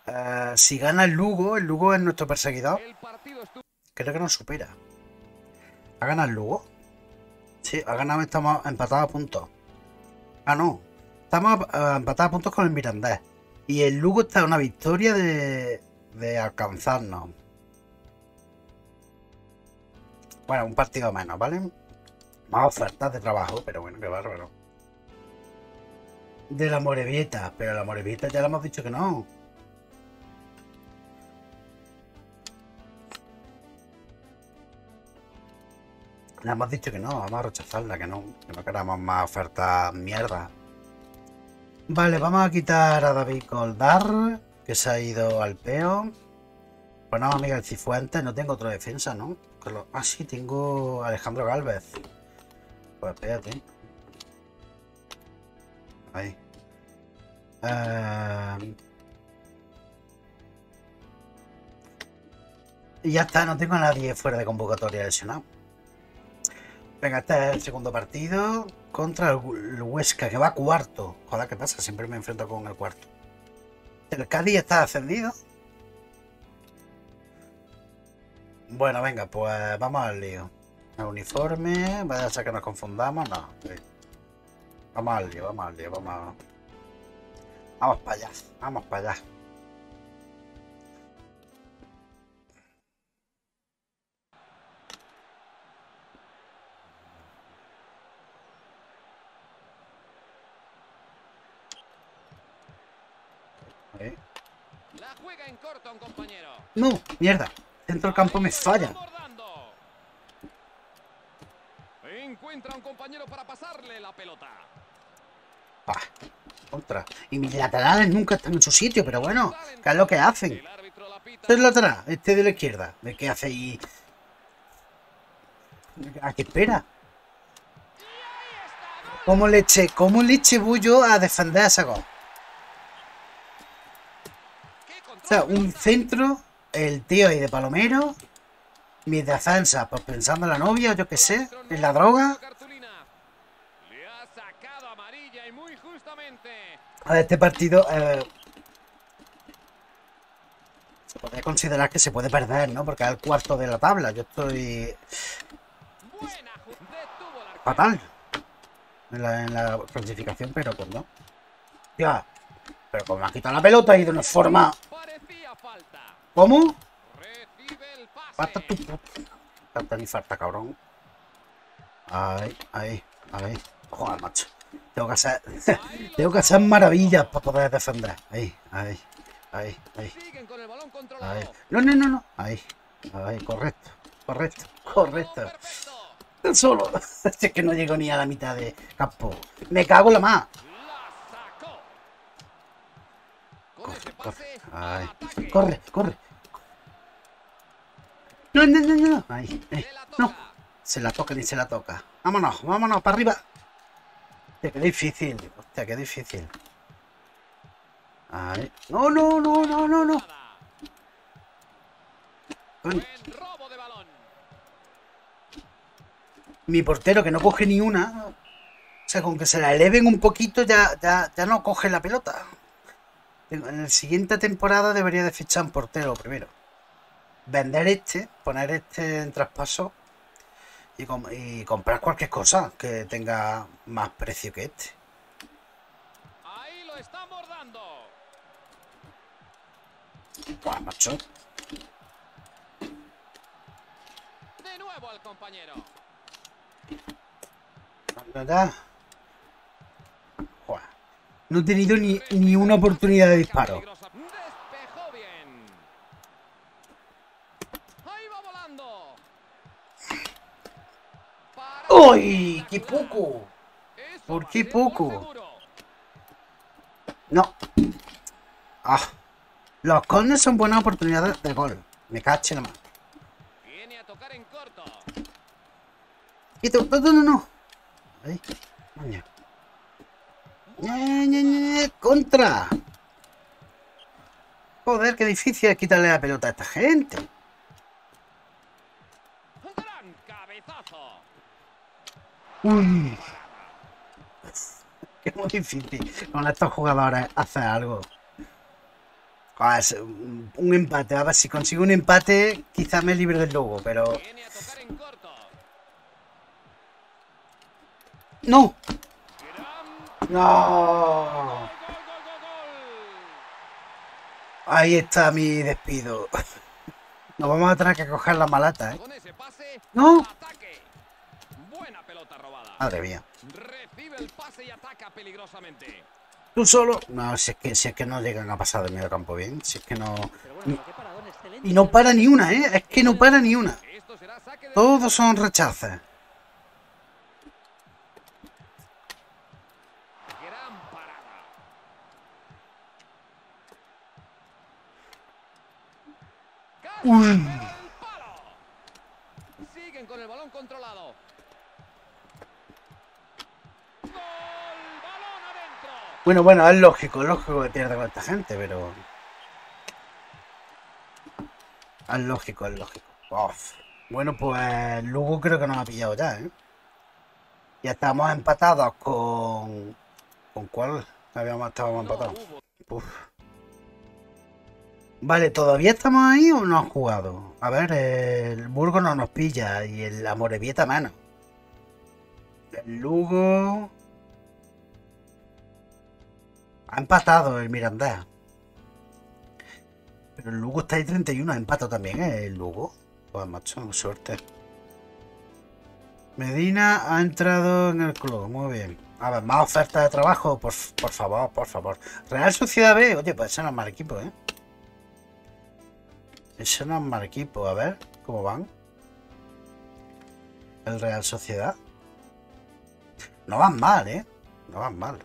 eh, si gana el Lugo, el Lugo es nuestro perseguidor, creo que nos supera. ¿Ha ganado el Lugo? Sí, ha ganado, estamos empatados a puntos. Ah, no. Estamos empatados a puntos con el Mirandés. Y el Lugo está a una victoria de, de alcanzarnos. Bueno, un partido menos, ¿vale? Más ofertas de trabajo, pero bueno, qué bárbaro. De la Morevieta, pero la Morevieta ya le hemos dicho que no. Le hemos dicho que no, vamos a rechazarla, que no, que no queramos más ofertas mierda. Vale, vamos a quitar a David Goldar, que se ha ido al peo. Ponemos a Miguel Cifuentes, no tengo otra defensa, ¿no? Ah, sí, tengo Alejandro Galvez. Pues espérate. Ahí. Eh, Y ya está, no tengo a nadie fuera de convocatoria lesionado. Venga, este es el segundo partido contra el Huesca, que va cuarto. Joder, ¿qué pasa? Siempre me enfrento con el cuarto. ¿El Cádiz está ascendido? Bueno, venga, pues vamos al lío. Uniforme, vaya a ser que nos confundamos, no. Vamos al lío, vamos al lío, vamos. Vamos para allá, vamos para allá. ¿Eh? A. No, mierda. Dentro del campo me falla. Encuentra un compañero para pasarle la pelota. Contra. Y mis laterales nunca están en su sitio, pero bueno, ¿qué es lo que hacen? Este es lateral, este de la izquierda. ¿De qué hace ahí? ¿A qué espera? ¿Cómo le eché, cómo le eché bullo a defender ese gol? ¡Qué control O sea, un centro el tío ahí de Palomero. Mis defensas, pues pensando en la novia, yo qué sé, en la droga. A ver, este partido eh, se podría considerar que se puede perder, ¿no? Porque es el cuarto de la tabla. Yo estoy fatal en la, en la clasificación, pero pues no. Ya, pero como me ha quitado la pelota y de una forma. ¿Cómo? Falta tu. Falta ni falta, cabrón. Ahí, ahí, ahí. Joder, macho. Tengo que hacer. [LAUGHS] Tengo que hacer maravillas para poder defender. Ahí, ahí, ahí, ahí. No, no, no, no. Ahí. Ahí, correcto. Correcto. Correcto. Solo. [LAUGHS] Es que no llego ni a la mitad de campo. Me cago en la más. La sacó. Corre. Ay. ataque. Corre, corre. No, no, no, no. Toca. No. Se la toca ni se la toca. Vámonos, vámonos, para arriba. Hostia, qué difícil. Hostia, qué difícil. No, no, no, no, no, no. Mi portero que no coge ni una. O sea, con que se la eleven un poquito ya, ya, ya no coge la pelota. En la siguiente temporada debería de fichar un portero primero. Vender este, poner este en traspaso y, com- y comprar cualquier cosa que tenga más precio que este. Ahí lo está bordando. Buah, macho. De nuevo al compañero. ¿Verdad? No he tenido ni, ni una oportunidad de disparo. ¡Uy! ¡Qué poco! ¿Por qué poco? No. Ah. Los corners son buenas oportunidades de gol. Me cache la mano. Viene a tocar en corto. No, no, no. Ahí. Coño. Contra. Joder, qué difícil es quitarle la pelota a esta gente. Uy. [LAUGHS] Qué muy difícil con estos jugadores hacer algo. Es un empate. A ver si consigo un empate, quizá me libre del logo, pero. ¡No! ¡No! Ahí está mi despido. [LAUGHS] Nos vamos a tener que coger la malata, ¿eh? No. Ataque. Buena pelota robada. Madre mía. Recibe el pase y ataca peligrosamente. Tú solo. No, si es que, si es que no llegan a pasar del medio campo bien. Si es que no. Y no para ni una, ¿eh? Es que no para ni una. Todos son rechaces. gran parada. Casi Uy. Siguen con el balón controlado. Bueno, bueno, es lógico, es lógico que pierda con esta gente, pero. Es lógico, es lógico. Uf. Bueno, pues Lugo creo que nos ha pillado ya, ¿eh? Ya estamos empatados con. ¿Con cuál? Habíamos estábamos empatados. Uf. Vale, ¿todavía estamos ahí o no han jugado? A ver, el Burgo no nos pilla y el Amorebieta menos. El Lugo. Ha empatado el Mirandés. Pero el Lugo está ahí 31, ha empatado también, ¿eh? El Lugo. Pues macho, suerte. Medina ha entrado en el club, muy bien. A ver, más ofertas de trabajo, por, por favor, por favor. Real Sociedad B, oye, ese no es mal equipo, ¿eh? Ese no es mal equipo, a ver, ¿cómo van? El Real Sociedad. No van mal, ¿eh? No van mal.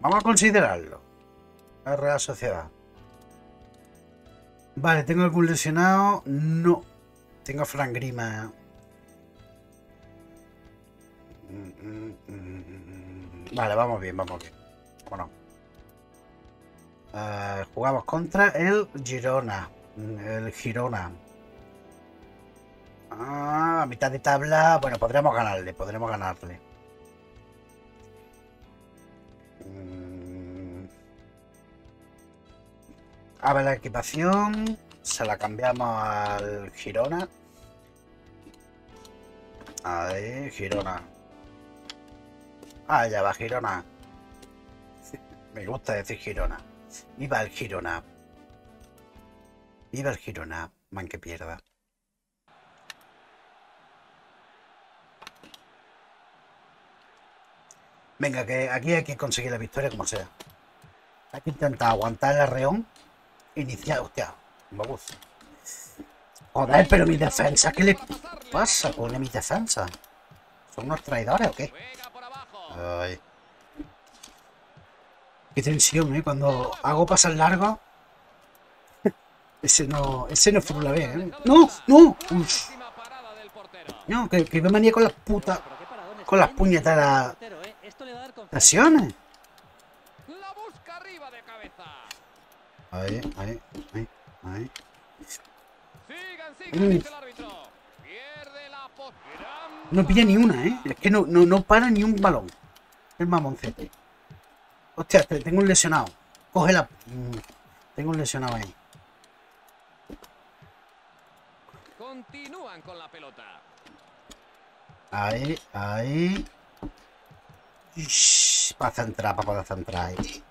Vamos a considerarlo. El Real Sociedad. Vale, ¿tengo algún lesionado? No. Tengo a Fran Grima. Vale, vamos bien, vamos bien. Bueno. Eh, jugamos contra el Girona. El Girona. Ah, a mitad de tabla. Bueno, podremos ganarle, podremos ganarle. Mm. A ver la equipación. Se la cambiamos al Girona. A ver, Girona. Ah, ya va, Girona. [LAUGHS] Me gusta decir Girona. Viva el Girona. Viva el Girona. Man que pierda. Venga, que aquí hay que conseguir la victoria como sea. Hay que intentar aguantar el arreón. Iniciar, hostia, vamos. Joder, pero mi defensa, ¿qué le pasa con mi defensa? ¿Son unos traidores o qué? Ay. Qué tensión, ¿eh? Cuando hago pasar largo. Ese no, ese no fue la vez, ¿eh? ¡No! ¡No! Uf, no, que, que me manía con las putas Con las extraño del puñeteras portero. Esto le va a dar confianza. lesiones. La busca arriba de cabeza. Ahí, ahí, ahí, ahí. Sigan, No pilla ni una, ¿eh? Es que no, no, no para ni un balón. El mamoncete. Hostia, te- tengo un lesionado. Cógela. Mm, Tengo un lesionado ahí. Continúan con la pelota. Ahí, ahí. Ish, Para centrar, para poder centrar ahí.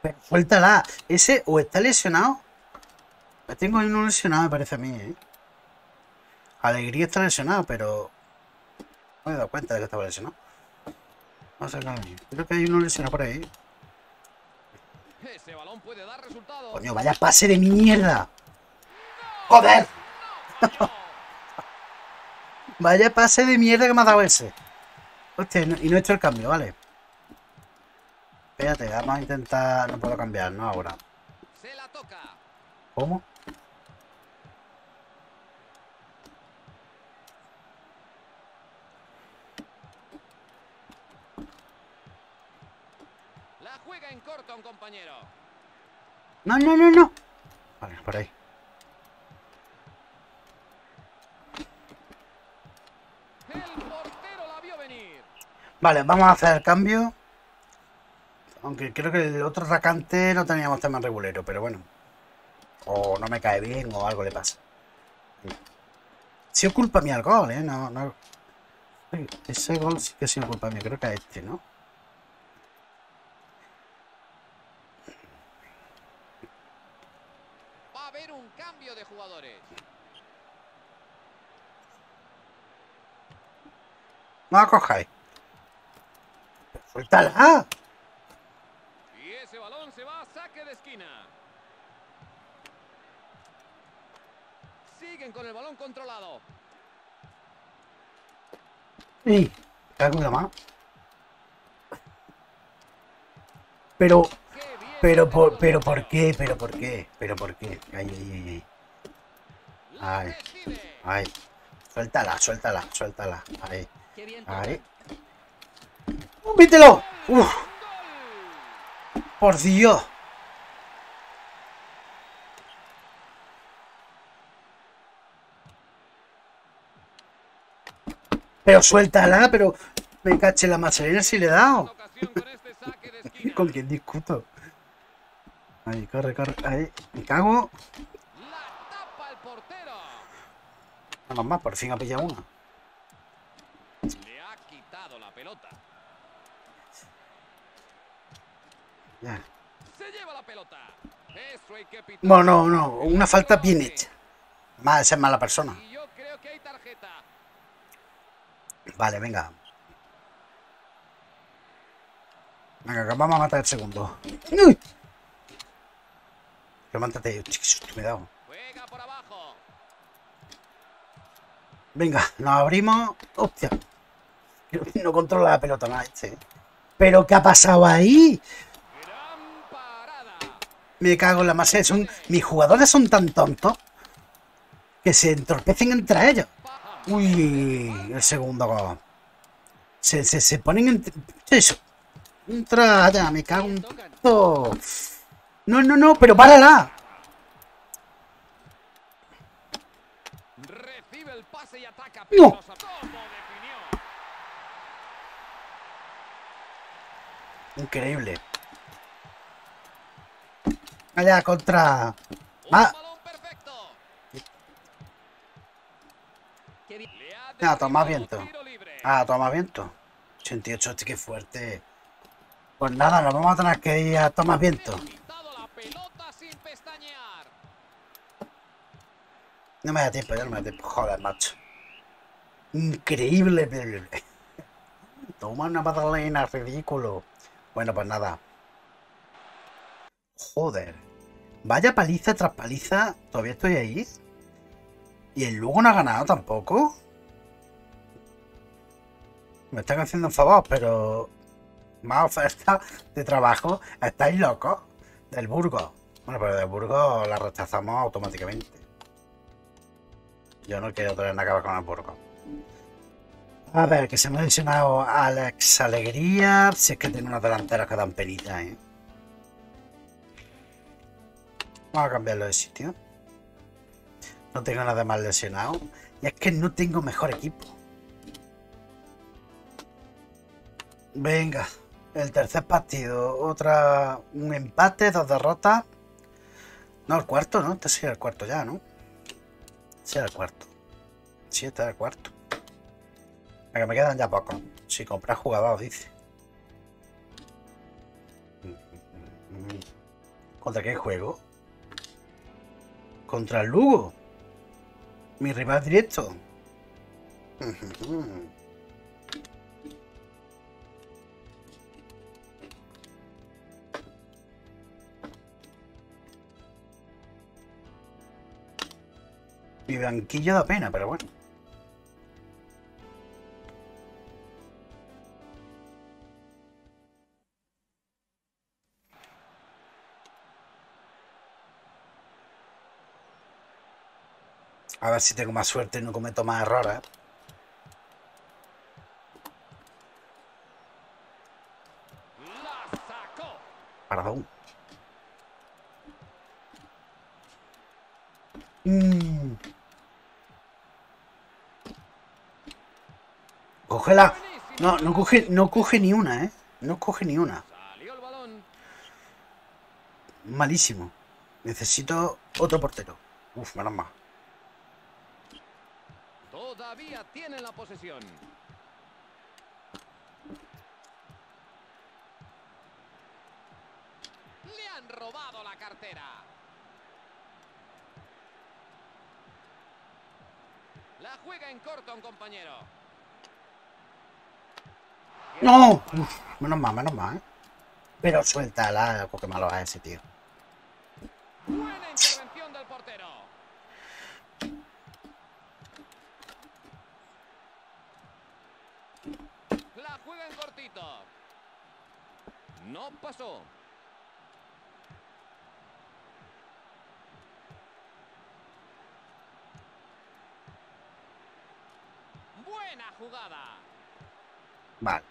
Pero suéltala. Ese o está lesionado. Yo Tengo uno lesionado, me parece a mí, ¿eh? Alegría está lesionado, pero. No me he dado cuenta de que estaba lesionado. Vamos a sacarlo. Creo que hay uno lesionado por ahí. Ese balón puede dar resultados. Coño, vaya pase de mierda. ¡Joder! Vaya pase de mierda que me ha dado ese. Hostia, y no- y no he hecho el cambio, vale. Espérate, vamos a intentar. No puedo cambiar, ¿no? Ahora. Se la toca. ¿Cómo? La juega en corto un compañero. No, no, no, no. Vale, por ahí. El portero la vio venir. Vale, vamos a hacer el cambio. Aunque creo que el otro atacante no teníamos tema regulero, pero bueno. O no me cae bien o algo le pasa. Si es culpa mía el gol, ¿eh? No, Ese gol sí que ha sido culpa mía, creo que a este, ¿no? Va a haber un cambio de jugadores. No la cojáis. ¡Suéltala! Y ese balón se va a saque de esquina. Siguen con el balón controlado. ¡Y! Cago la mano. Pero, pero, por, pero, ¿por qué? ¿Pero por qué? ¿Pero por qué? Ay, ay, ay, ay. Ay. Suéltala, suéltala, suéltala. Ahí, Ahí. ¡Mítelo! ¡Uf! ¡Por Dios! Pero suéltala, pero me caché la maserena si le he dado. Con este saque de esquina. ¿Con quién discuto? Ahí, corre, corre. Ahí, me cago. Nada más, por fin ha pillado una. Le ha quitado la pelota. Ya. Se lleva la pelota. Eso hay que pitar. Bueno, no, no, una falta bien hecha. Más, esa es mala persona. Vale, venga. Venga, que vamos a matar el segundo. ¡Uy! Levántate, susto me he dado. Venga, nos abrimos. Hostia. [LAUGHS] No controla la pelota nada este. ¿Pero qué ha pasado ahí? Me cago en la masa. Son, mis jugadores son tan tontos que se entorpecen entre ellos. Uy, el segundo. Se, se, se ponen entre... Eso. Entra ya, me cago en todo. No, no, no, pero párala. No. Increíble. Allá contra. Ah. Ah, toma viento. Ah, toma viento. 88, hostia, qué fuerte. Pues nada, nos vamos a tener que ir a tomar viento. No me da tiempo, ya no me da tiempo. Joder, macho. Increíble. [LAUGHS] Toma una magdalena, ridículo. Bueno, pues nada. Joder. Vaya paliza tras paliza. Todavía estoy ahí. Y el Lugo no ha ganado tampoco. Me están haciendo un favor, pero... Más oferta [LAUGHS] de trabajo. ¿Estáis locos? Del Burgos. Bueno, pero del Burgos la rechazamos automáticamente. Yo no quiero tener nada que con el Burgos. A ver, que se me ha lesionado Alex Alegría. Si es que tiene unas delanteras que dan penita, ¿eh? A cambiarlo de sitio. No tengo nada más lesionado. Y es que no tengo mejor equipo. Venga, el tercer partido. Otra. Un empate, dos derrotas. No, el cuarto, ¿no? Este sería el cuarto ya, ¿no? Sí, el cuarto. Sí, este es el cuarto. Venga, me quedan ya pocos. Si compras jugador, dice. ¿Contra qué juego? Contra el Lugo. Mi rival directo. [LAUGHS] Mi banquillo da pena, pero bueno. A ver si tengo más suerte y no cometo más errores. Perdón. Mm. Cógela. No, no coge, no coge ni una, ¿eh? No coge ni una. Malísimo. Necesito otro portero. Uf, menos mal. Todavía tienen la posesión. Le han robado la cartera. La juega en corto un compañero. ¡No! Uf, menos mal, menos mal. Pero suéltala, que malo es ese tío. Buena intervención del portero. La No pasó. Buena jugada. Vale.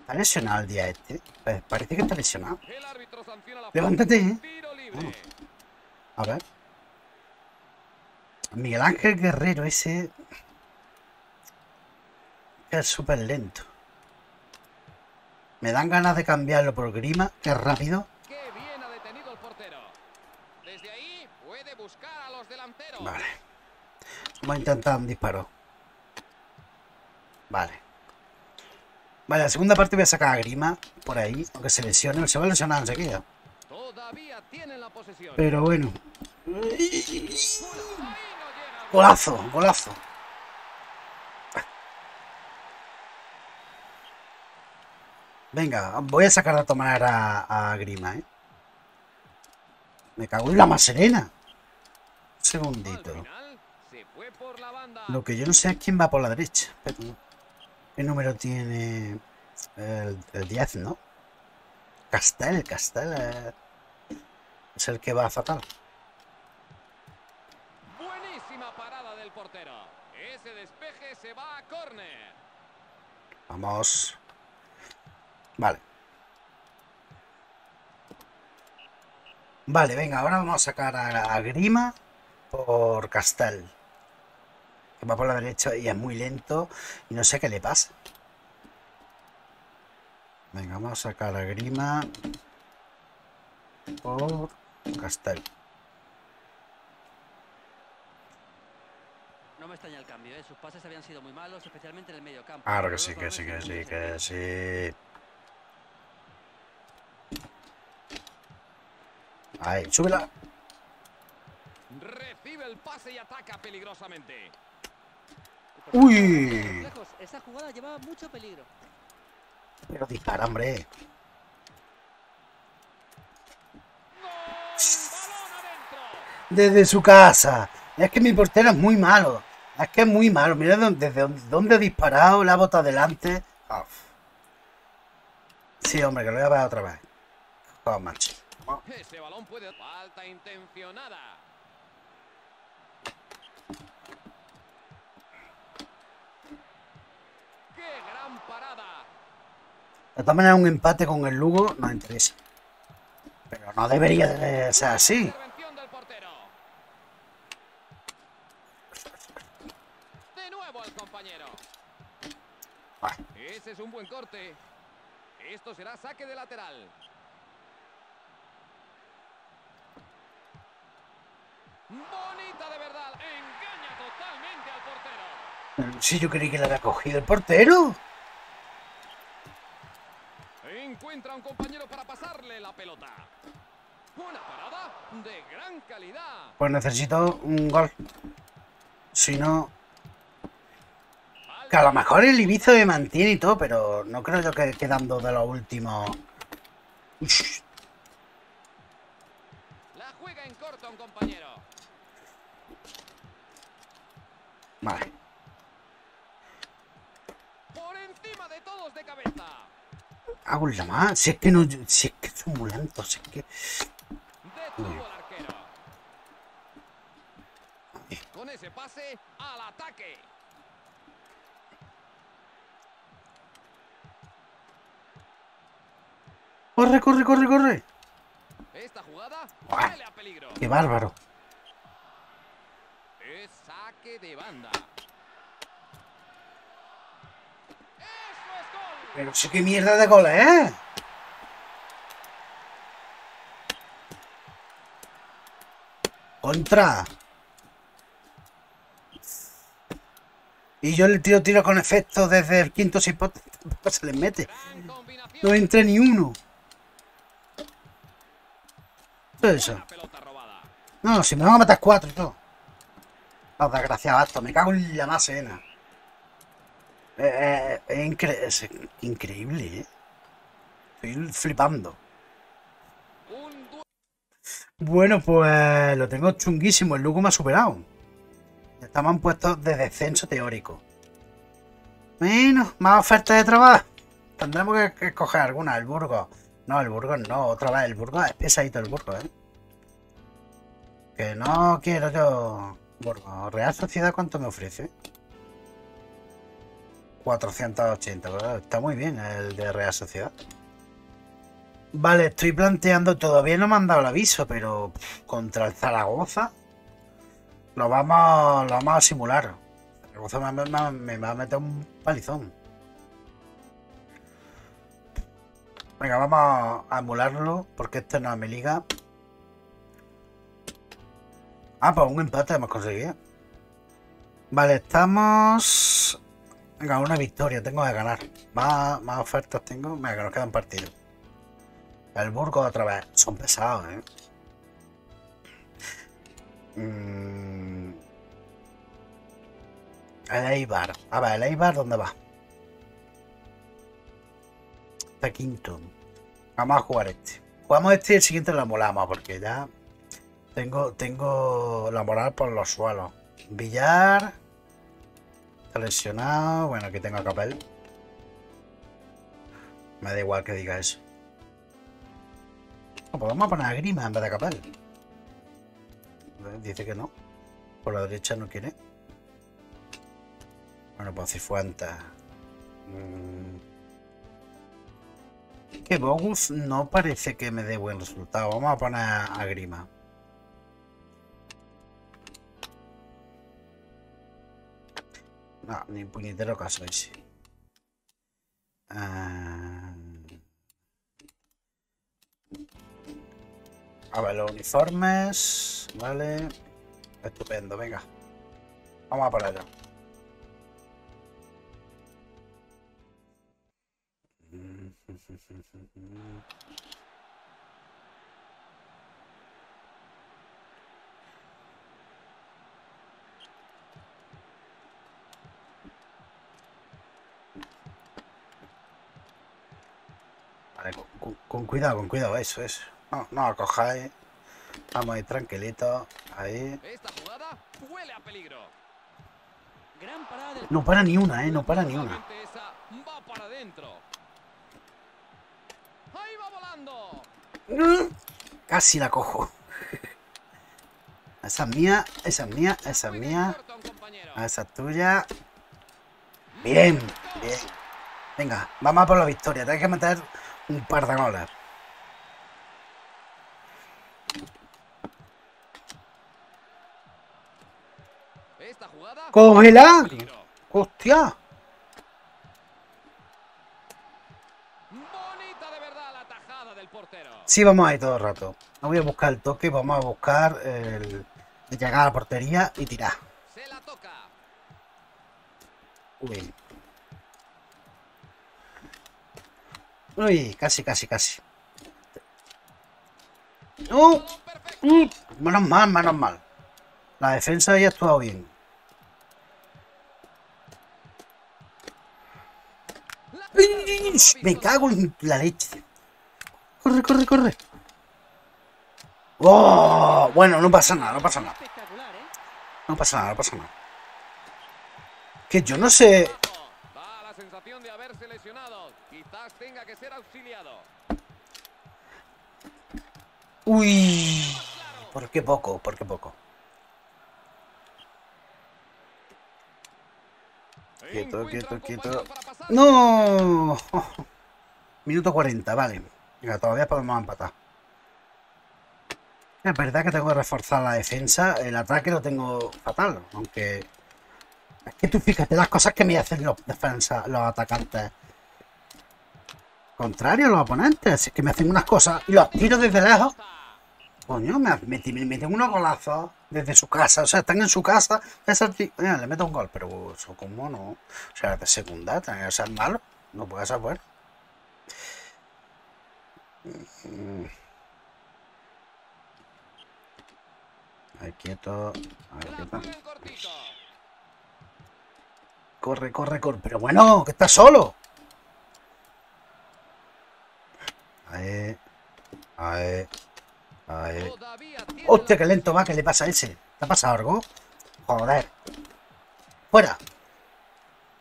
¿Está lesionado el día este? Eh, Parece que está lesionado. Levántate, ¿eh? A ver. Miguel Ángel Guerrero, ese. Es súper lento. Me dan ganas de cambiarlo por Grima, que es rápido. Qué bien ha detenido el portero. Desde ahí puede buscar a los delanteros. Vale. Vamos a intentar un disparo. Vale. Vale, la segunda parte voy a sacar a Grima por ahí, aunque se lesione. Se va a lesionar enseguida. Todavía tienen la posesión. Pero bueno. Golazo, golazo. Venga, voy a sacar de tomar a, a Grima, ¿eh? Me cago en la más serena. Un segundito. Lo que yo no sé es quién va por la derecha. Pero, ¿Qué número tiene el, el 10, no? Castel, Castel. eh, es el que va fatal. Buenísima parada del portero. Ese despeje se va a córner. Vamos. Vale. Vale, venga, ahora vamos a sacar a, a Grima por Castel. Que va por la derecha y es muy lento y no sé qué le pasa. Venga, vamos a sacar a Grima por Castel. No me extraña el cambio, ¿eh? Sus pases habían sido muy malos, especialmente en el medio campo. Claro que sí, que sí, que sí, que sí. Ahí, súbela. Recibe el pase y ataca peligrosamente. Uy. Esa jugada llevaba mucho peligro. Pero dispara, hombre. Desde su casa. Es que mi portero es muy malo. Es que es muy malo. Mira dónde- desde dónde, ha disparado, la bota adelante. Ah. Sí, hombre, que lo voy a ver otra vez. Oh, macho. Ese balón puede. Falta intencionada. ¡Qué gran parada! De todas maneras, un empate con el Lugo nos interesa. Pero no debería de ser así. De nuevo al compañero. Ese es un buen corte. Esto será saque de lateral. Bonita de verdad. Engaña totalmente al portero. Si yo creí que le había cogido el portero. Encuentra a un compañero para pasarle la pelota. Una parada de gran calidad. Pues necesito un gol. Si no. Que a lo mejor el Ibiza me mantiene y todo, pero no creo yo que quedando de los últimos. Ush, La juega en corto un compañero. Vale. Por encima de todos de cabeza. Hago la más. Si es que no. Si es que son muy lentos. Si es que. Con ese pase al ataque. Corre, corre, corre, corre. Esta jugada peligro. Qué bárbaro. Es saque de banda. Gol. Pero sí que mierda de goles, ¿eh? Contra. Y yo le tiro tiro con efecto desde el quinto pues [LAUGHS] se les mete. No entra ni uno. ¿Qué es eso? La pelota robada. No, si me van a matar cuatro y todo. Los desgraciados estos, me cago en la más cena. Eh, eh, increíble, ¿eh? Estoy flipando. Bueno, pues lo tengo chunguísimo. El Lugo me ha superado. Estamos en puestos de descenso teórico. Bueno, más ofertas de trabajo. Tendremos que escoger alguna. El Burgos. No, el Burgos no. Otra vez, el Burgos es pesadito el Burgos, ¿eh? Que no quiero yo. Real Sociedad, ¿cuánto me ofrece? 480, ¿verdad? Está muy bien el de Real Sociedad. Vale, estoy planteando, todavía no me han dado el aviso, pero contra el Zaragoza lo vamos, lo vamos a simular. Zaragoza me va a meter un palizón. Venga, vamos a emularlo, porque esto no es mi liga. Ah, pues un empate hemos conseguido. Vale, estamos... Venga, una victoria, tengo que ganar. Más, más ofertas tengo. Venga, que nos quedan partidos. El Burgos otra vez. Son pesados, ¿eh? Mm. El Eibar. A ver, el Eibar, ¿dónde va? Está quinto. Vamos a jugar este. Jugamos este y el siguiente lo molamos, porque ya tengo, tengo la moral por los suelos. Villar. Está lesionado. Bueno, aquí tengo a Capel. Me da igual que diga eso. No, pues vamos a poner a Grima en vez de Capel. Dice que no. Por la derecha no quiere. Bueno, pues Cifuentes. Mm. Que Bogus no parece que me dé buen resultado. Vamos a poner a Grima. No, ni puñetero caso ese. Ah. A ver, los uniformes. Vale. Estupendo, venga. Vamos a por allá. Vale, con, cuidado, con cuidado, eso, eso. No, no os cojáis. Vamos ahí tranquilitos. Ahí. Esta jugada huele a peligro. Gran parada del No para ni una, eh, no para ni una. Solamente esa va para adentro. Ahí va volando. Casi la cojo. [LAUGHS] Esa es mía, esa es mía, esa es mía. a compañero. Esa es tuya. Bien, bien. Venga, vamos a por la victoria. Tienes que meter un par de goles. ¡Cógela! ¡Hostia! Sí, vamos ahí todo el rato. No voy a buscar el toque, vamos a buscar el, llegar a la portería y tirar. Uy. Uy, casi, casi, casi. Perfecto. ¡Uh! Menos mal, menos mal. La defensa ya ha actuado bien. Me cago en la leche. Corre, corre, corre. ¡Oh! Bueno, no pasa nada, no pasa nada. No pasa nada, no pasa nada. Que yo no sé. Da la sensación de haberse lesionado. Tenga que ser auxiliado. Uy. ¿Por qué poco? ¿Por qué poco? Quieto, quieto, quieto. ¡No! [LAUGHS] Minuto 40, vale. Venga, todavía podemos empatar. Es verdad que tengo que reforzar la defensa. El ataque lo tengo fatal. Aunque. Es que tú fíjate las cosas que me hacen los defensas, los atacantes. Contrario, los oponentes. Es que me hacen unas cosas y los tiro desde lejos. Coño, me meten me unos golazos desde su casa. O sea, están en su casa. Mira, le meto un gol, pero eso como no. O sea, de segunda, tiene que ser malo. No puede ser bueno. Mm. Ahí quieto. Ahí quieto. Corre, corre, corre. Pero bueno, que está solo. Ahí. Ahí. Todavía tiene Hostia, qué lento va, ¿qué le pasa a ese? ¿Te ha pasado algo? Joder. Fuera.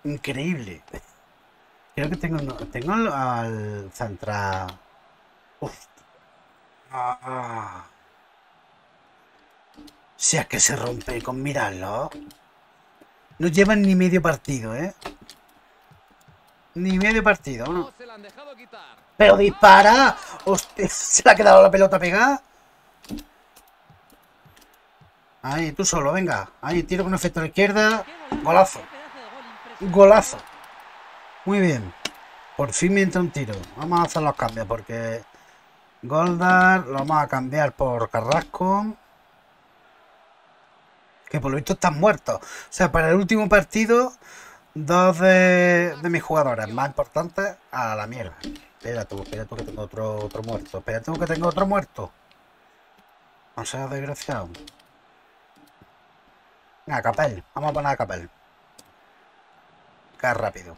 Increíble. Creo que tengo, tengo al, central. Hostia. Ah, ah. Si es que se rompe con mirarlo. No llevan ni medio partido, ¿eh? Ni medio partido, ¿no? ¡Pero dispara! ¡Hostia! [LAUGHS] ¿Se le ha quedado la pelota pegada? Ahí, tú solo, venga. Ahí, tiro con efecto a la izquierda. Golazo. Golazo. Muy bien. Por fin me entra un tiro. Vamos a hacer los cambios porque... Goldar lo vamos a cambiar por Carrasco. Que por lo visto están muertos. O sea, para el último partido, dos de, de mis jugadores más importantes a la mierda. Espera tú, espera tú que tengo otro, otro muerto. Espera tú que tengo otro muerto. No seas desgraciado. Venga, Capel. Vamos a poner a Capel. Que es rápido.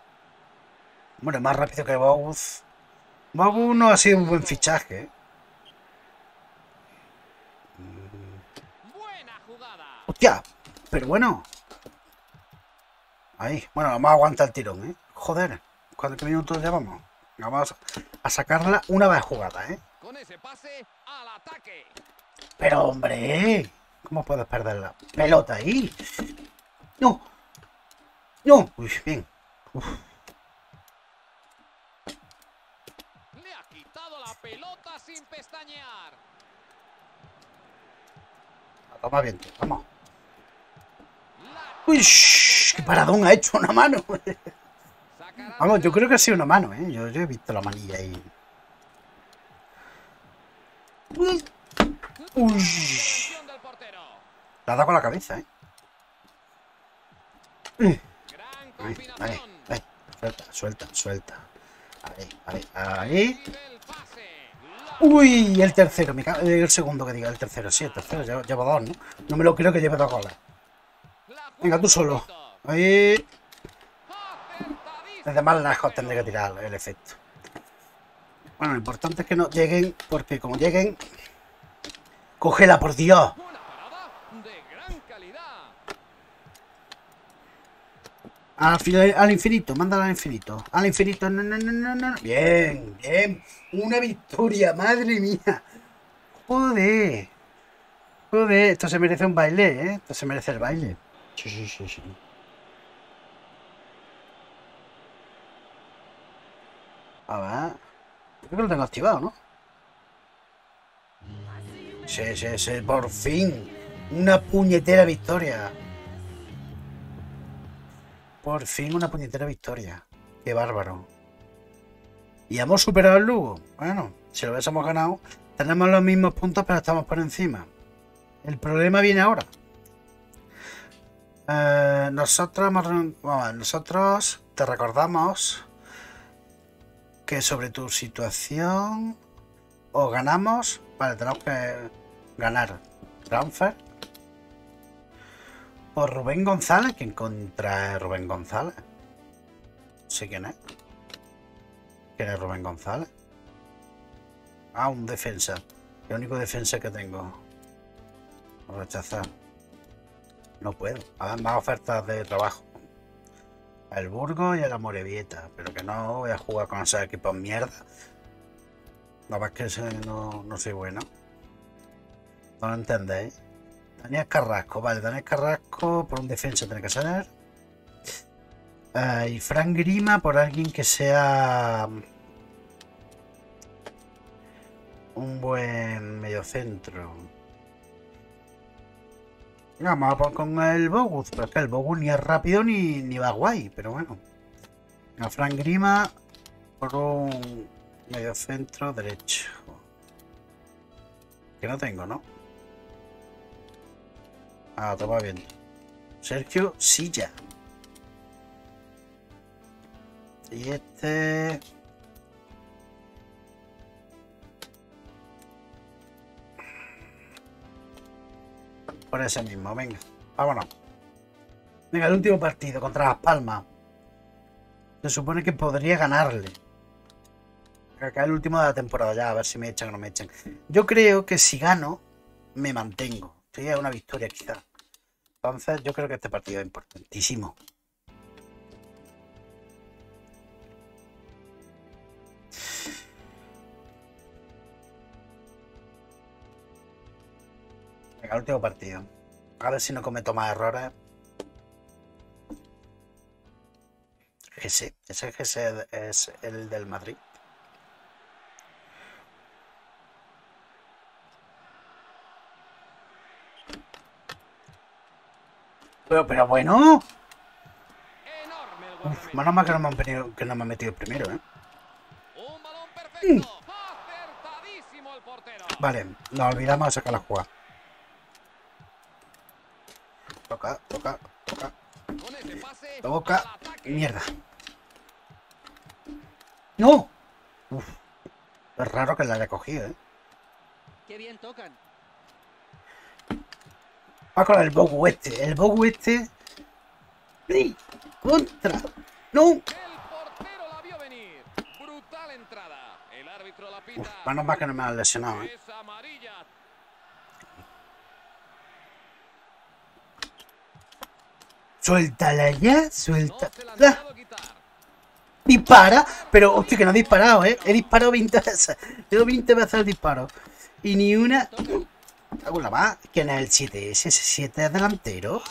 Bueno, más rápido que Bogus. Bogus no ha sido un buen fichaje. Buena jugada. ¡Hostia! Pero bueno. Ahí. Bueno, vamos a aguantar el tirón, ¿eh? Joder. ¿Cuántos minutos llevamos? Vamos a sacarla una vez jugada, ¿eh? Con ese pase al ataque. Pero hombre, ¿cómo puedes perder la pelota ahí? No. No. Uy, bien. Uf. Le ha quitado la pelota sin pestañear. Toma viento. Vamos. Uy, qué paradón ha hecho una mano. Vamos, yo creo que ha sido una mano, ¿eh? Yo, he visto la manilla ahí. Uy. La ha dado con la cabeza, ¿eh? Ahí, ahí, ahí. Suelta, suelta, suelta. Ahí, ahí, ahí. Uy, el tercero, me el segundo que diga, el tercero, sí, el tercero, llevo dos, ¿no? No me lo creo que lleve dos goles. Venga, tú solo. Ahí, desde más lejos tendré que tirar el efecto. Bueno, lo importante es que no lleguen, porque como lleguen... ¡Cógela, por Dios! Al, al infinito, mándala al infinito. Al infinito, no, no, no, no. Bien, bien. Una victoria, madre mía. Joder. Joder, esto se merece un baile, ¿eh? Esto se merece el baile. Sí, sí, sí, sí. A ver. Creo que lo tengo activado, ¿no? Sí, sí, sí, por fin. Una puñetera victoria. Por fin una puñetera victoria. Qué bárbaro. Y hemos superado el Lugo. Bueno, si lo hubiésemos ganado, tenemos los mismos puntos, pero estamos por encima. El problema viene ahora. Eh, nosotros, ver, nosotros te recordamos que sobre tu situación o ganamos. Vale, tenemos que ganar transfer por Rubén González. ¿Quién contra Rubén González? No sé quién es. ¿Quién es Rubén González? Ah, un defensa. El único defensa que tengo. Rechazar. No puedo. A ver, más ofertas de trabajo. El Burgo y el Amorebieta. Pero que no voy a jugar con esos equipos mierda. La verdad es que no, no soy bueno. No lo entendéis. Daniel Carrasco, vale, Daniel Carrasco por un defensa tiene que ser. Eh, y Frank Grima por alguien que sea un buen mediocentro. Venga, Vamos con el Bogus, pero es que el Bogus ni es rápido ni, ni va guay, pero bueno. A Frank Grima por un mediocentro derecho. Que no tengo, ¿no? Ah, toma bien. Sergio Silla. Y este. Por ese mismo, venga. Vámonos. Venga, el último partido contra Las Palmas. Se supone que podría ganarle. Acá es el último de la temporada ya, a ver si me echan o no me echan. Yo creo que si gano, me mantengo. Sería una victoria quizá. Entonces yo creo que este partido es importantísimo. Venga, último partido. A ver si no cometo más errores. Ese, ese ese es el del Madrid. Pero, pero bueno. El Uf, menos mal que no me han, venido- que no me han metido primero, ¿eh? Un balón perfecto. Acertadísimo el portero. Vale, nos olvidamos de sacar la jugada. Toca, toca, toca. Toca. Mierda. ¡No! Uf, es raro que la haya cogido, ¿eh? Qué bien tocan. Va con el Bogu este. El Bogu este. ¡Ey! ¡Contra! ¡No! Uf, menos mal que no me han lesionado, ¿eh? Es amarilla. Suéltala ya, No suelta. se la han ¡La! dejado quitar. Dispara, pero hostia, que no he disparado, ¿eh? He disparado 20 veces. He dado 20 veces el disparo. Y ni una. La más. ¿Quién es el 7? ¿Ese 7 es delantero?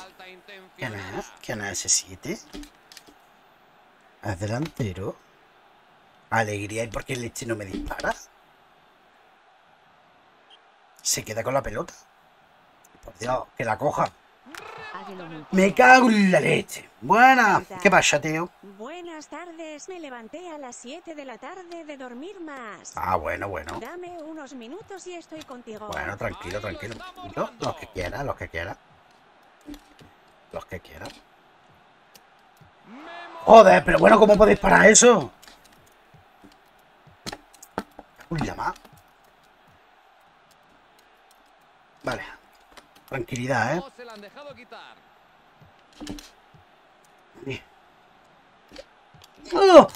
¿Quién es? ¿Quién es ese 7? ¿Es delantero? Alegría, ¿y por qué el leche no me dispara? Se queda con la pelota. Por Dios, que la coja. Me cago en la leche. Buena. ¿Qué pasa, tío? Buenas tardes, me levanté a las 7 de la tarde de dormir más. Ah, bueno, bueno. Dame unos minutos y estoy contigo. Bueno, tranquilo, tranquilo. Yo, los que quiera, los que quiera. Los que quiera. Joder, pero bueno, ¿cómo podéis parar eso? La más. Vale. Tranquilidad, ¿eh? No se la han dejado quitar. ¡Oh!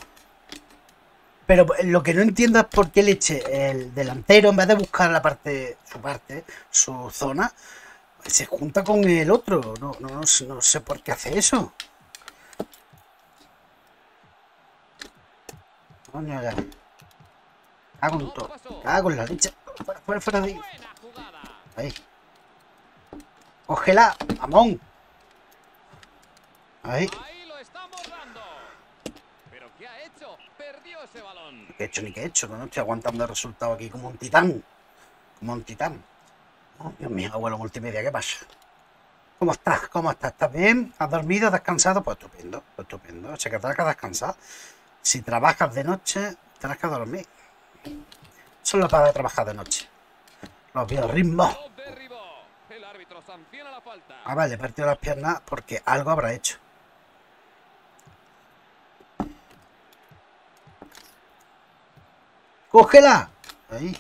Pero lo que no entiendo es por qué leche el delantero, en vez de buscar la parte, su parte, su zona, se junta con el otro. No, no, no sé- no sé por qué hace eso. Coño, ya. Cago en todo. Cago en la leche. Fuera, fuera, fuera de ahí. Ahí. Cógela, mamón. Ahí. Ahí lo está bordando. ¿Pero qué ha hecho? Perdió ese balón. ¿Qué he hecho ni qué he hecho? No, no estoy aguantando el resultado aquí como un titán. Como un titán. Oh, Dios mío, abuelo multimedia, ¿qué pasa? ¿Cómo estás? ¿Cómo estás? ¿Estás bien? ¿Has dormido? ¿Has descansado? Pues estupendo, pues estupendo. O sea que que descansar. Si trabajas de noche, tendrás que dormir. Solo para trabajar de noche. Los biorritmos. Lo derribó. El árbitro sanciona la falta. Ah, vale, he partido las piernas porque algo habrá hecho. ¡Cógela! Ahí.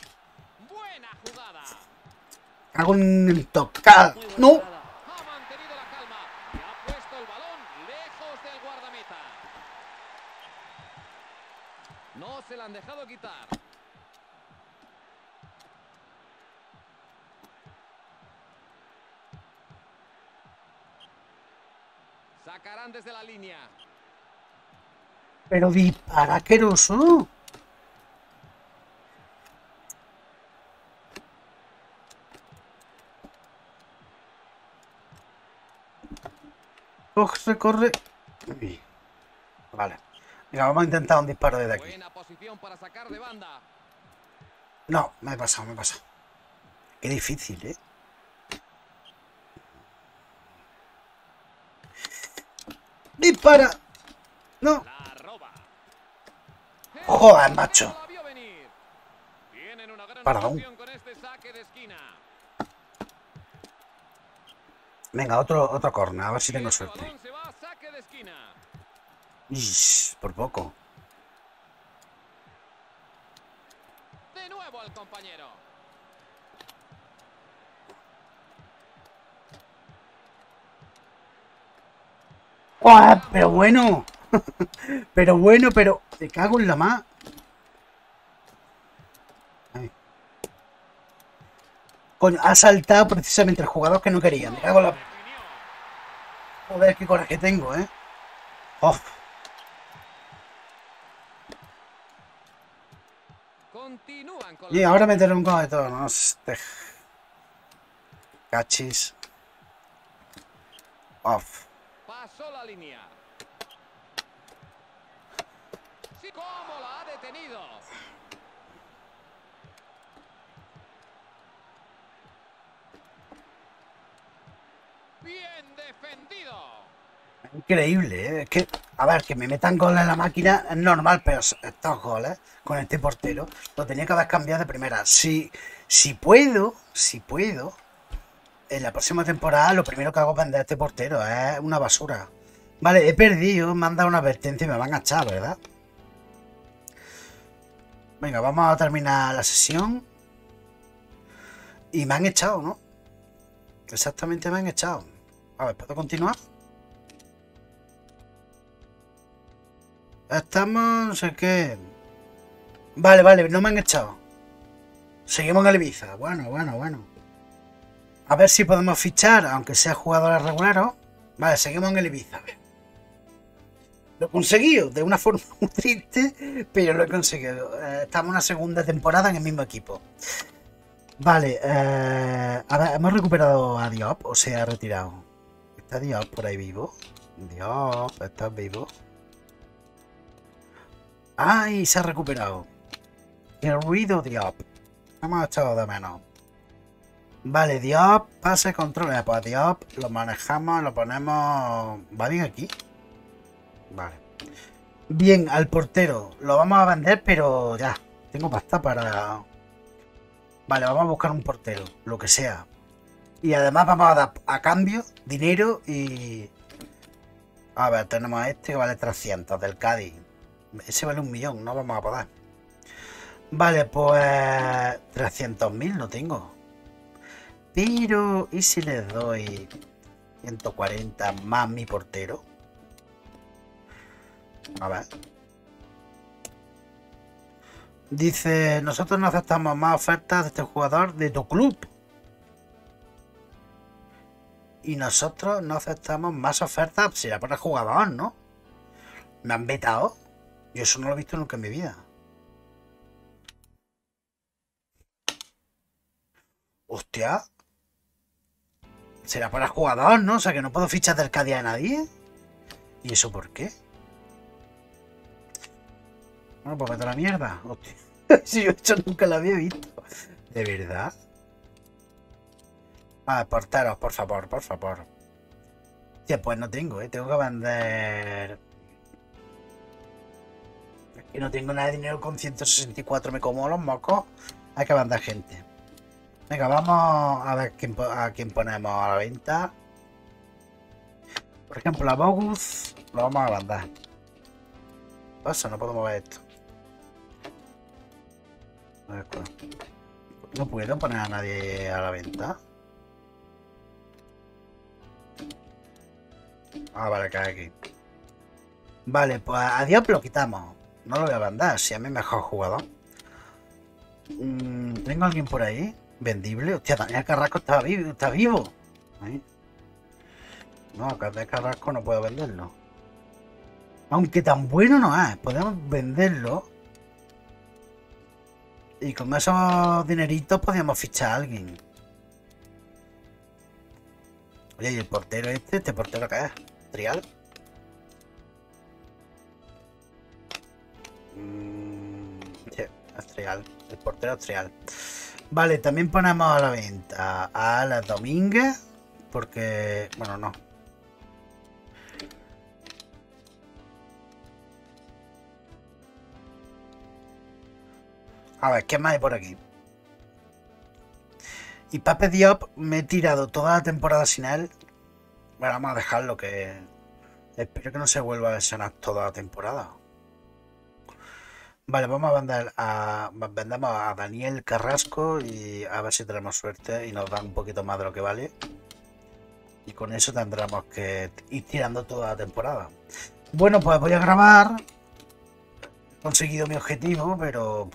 Buena jugada. Hago un buena ¡No! jugada. Ha mantenido la calma y ha puesto el balón lejos del guardameta. No se la han dejado quitar. Sacarán desde la línea. Pero dispara, asqueroso. Corre, corre. Uy. Vale. Venga, vamos a intentar un disparo desde aquí. Buena posición para sacar de banda. No, me he pasado, me he pasado. Qué difícil, ¿eh? ¡Dispara! No. Joder, macho. Gran Perdón. Venga, otro, otro corner, a ver si tengo suerte. por poco. De nuevo al compañero. ¡Guau! Pero bueno. [LAUGHS] pero bueno, pero. Te cago en la más. Coño, ha saltado precisamente el jugador que no quería. Me cago en la. Joder, qué coraje tengo, ¿eh? Oh, y ahora meter un gol de todo, ¿no? Este... Cachis. Off. Pasó la línea. Bien defendido. Increíble, ¿eh? Es que, a ver, que me metan goles en la máquina es normal, pero estos goles con este portero lo tenía que haber cambiado de primera. Si, si puedo, si puedo, en la próxima temporada lo primero que hago es vender a este portero, es una basura. Vale, he perdido, me han dado una advertencia y me van a echar, ¿verdad? Venga, vamos a terminar la sesión. Y me han echado, ¿no? Exactamente me han echado. A ver, ¿puedo continuar? Estamos, no sé qué. Vale, vale, no me han echado. Seguimos en Ibiza. Bueno, bueno, bueno. A ver si podemos fichar, aunque sea jugadores regulares. Vale, seguimos en el Ibiza. Lo he conseguido, de una forma [LAUGHS] muy triste, pero lo he conseguido. Eh, estamos en una segunda temporada en el mismo equipo. Vale, eh, a ver, hemos recuperado a Diop o se ha retirado. ¿Está Diop por ahí vivo? Diop, ¿estás vivo? ¡Ay! Se ha recuperado. El ruido Diop. Hemos echado de menos. Vale, Diop, pase, control. Eh, Pues Diop lo manejamos, lo ponemos... ¿Va bien aquí? Vale. Bien, al portero. Lo vamos a vender, pero ya. Tengo pasta para... Vale, vamos a buscar un portero. Lo que sea. Y además vamos a dar a cambio dinero y... A ver, tenemos a este que vale 300 del Cádiz. Ese vale un millón, no vamos a poder. Vale, pues 300.000 no tengo. Pero, ¿y si les doy 140 más mi portero? A ver. Dice, nosotros no aceptamos más ofertas de este jugador de tu club. Y nosotros no aceptamos más ofertas, será por el jugador, ¿no? Me han vetado. Yo eso no lo he visto nunca en mi vida. Hostia. Será para jugador, ¿no? O sea que no puedo fichar del Cádiz a nadie. ¿Y eso por qué? Bueno, pues vete a la mierda. [LAUGHS] Si yo eso nunca lo había visto. ¿De verdad? Ah, porteros, por favor, por favor. Hostia, pues no tengo, ¿eh? Tengo que vender... Es que no tengo nada de dinero con 164, me como los mocos. Hay que vender gente. Venga, vamos a ver quién, a quién ponemos a la venta. Por ejemplo, a Bogus lo vamos a. ¿Qué pasa? No puedo mover esto. Cuál. No puedo poner a nadie a la venta. Ah, vale, cae aquí. Vale, pues a Diop lo quitamos. No lo voy a vender, si a mí mejor jugador. Mm, ¿Tengo alguien por ahí? ¿Vendible? Hostia, Daniel Carrasco está vivo. Está vivo. Ahí. No, Daniel Carrasco no puedo venderlo. Aunque tan bueno no es. Podemos venderlo. Y con esos dineritos podríamos fichar a alguien. Oye, ¿y el portero este? ¿Este portero qué es? ¿Trial? Mm, sí, Trial. El portero es Trial. Vale, también ponemos a la venta a la Domínguez. Porque. Bueno, no. A ver, ¿qué más hay por aquí? Y Pape Diop me he tirado toda la temporada sin él. Bueno, vamos a dejarlo que. Espero que no se vuelva a lesionar toda la temporada. Vale, vamos a vender a. Vendemos a Daniel Carrasco y a ver si tenemos suerte y nos da un poquito más de lo que vale. Y con eso tendremos que ir tirando toda la temporada. Bueno, pues voy a grabar. He conseguido mi objetivo, pero.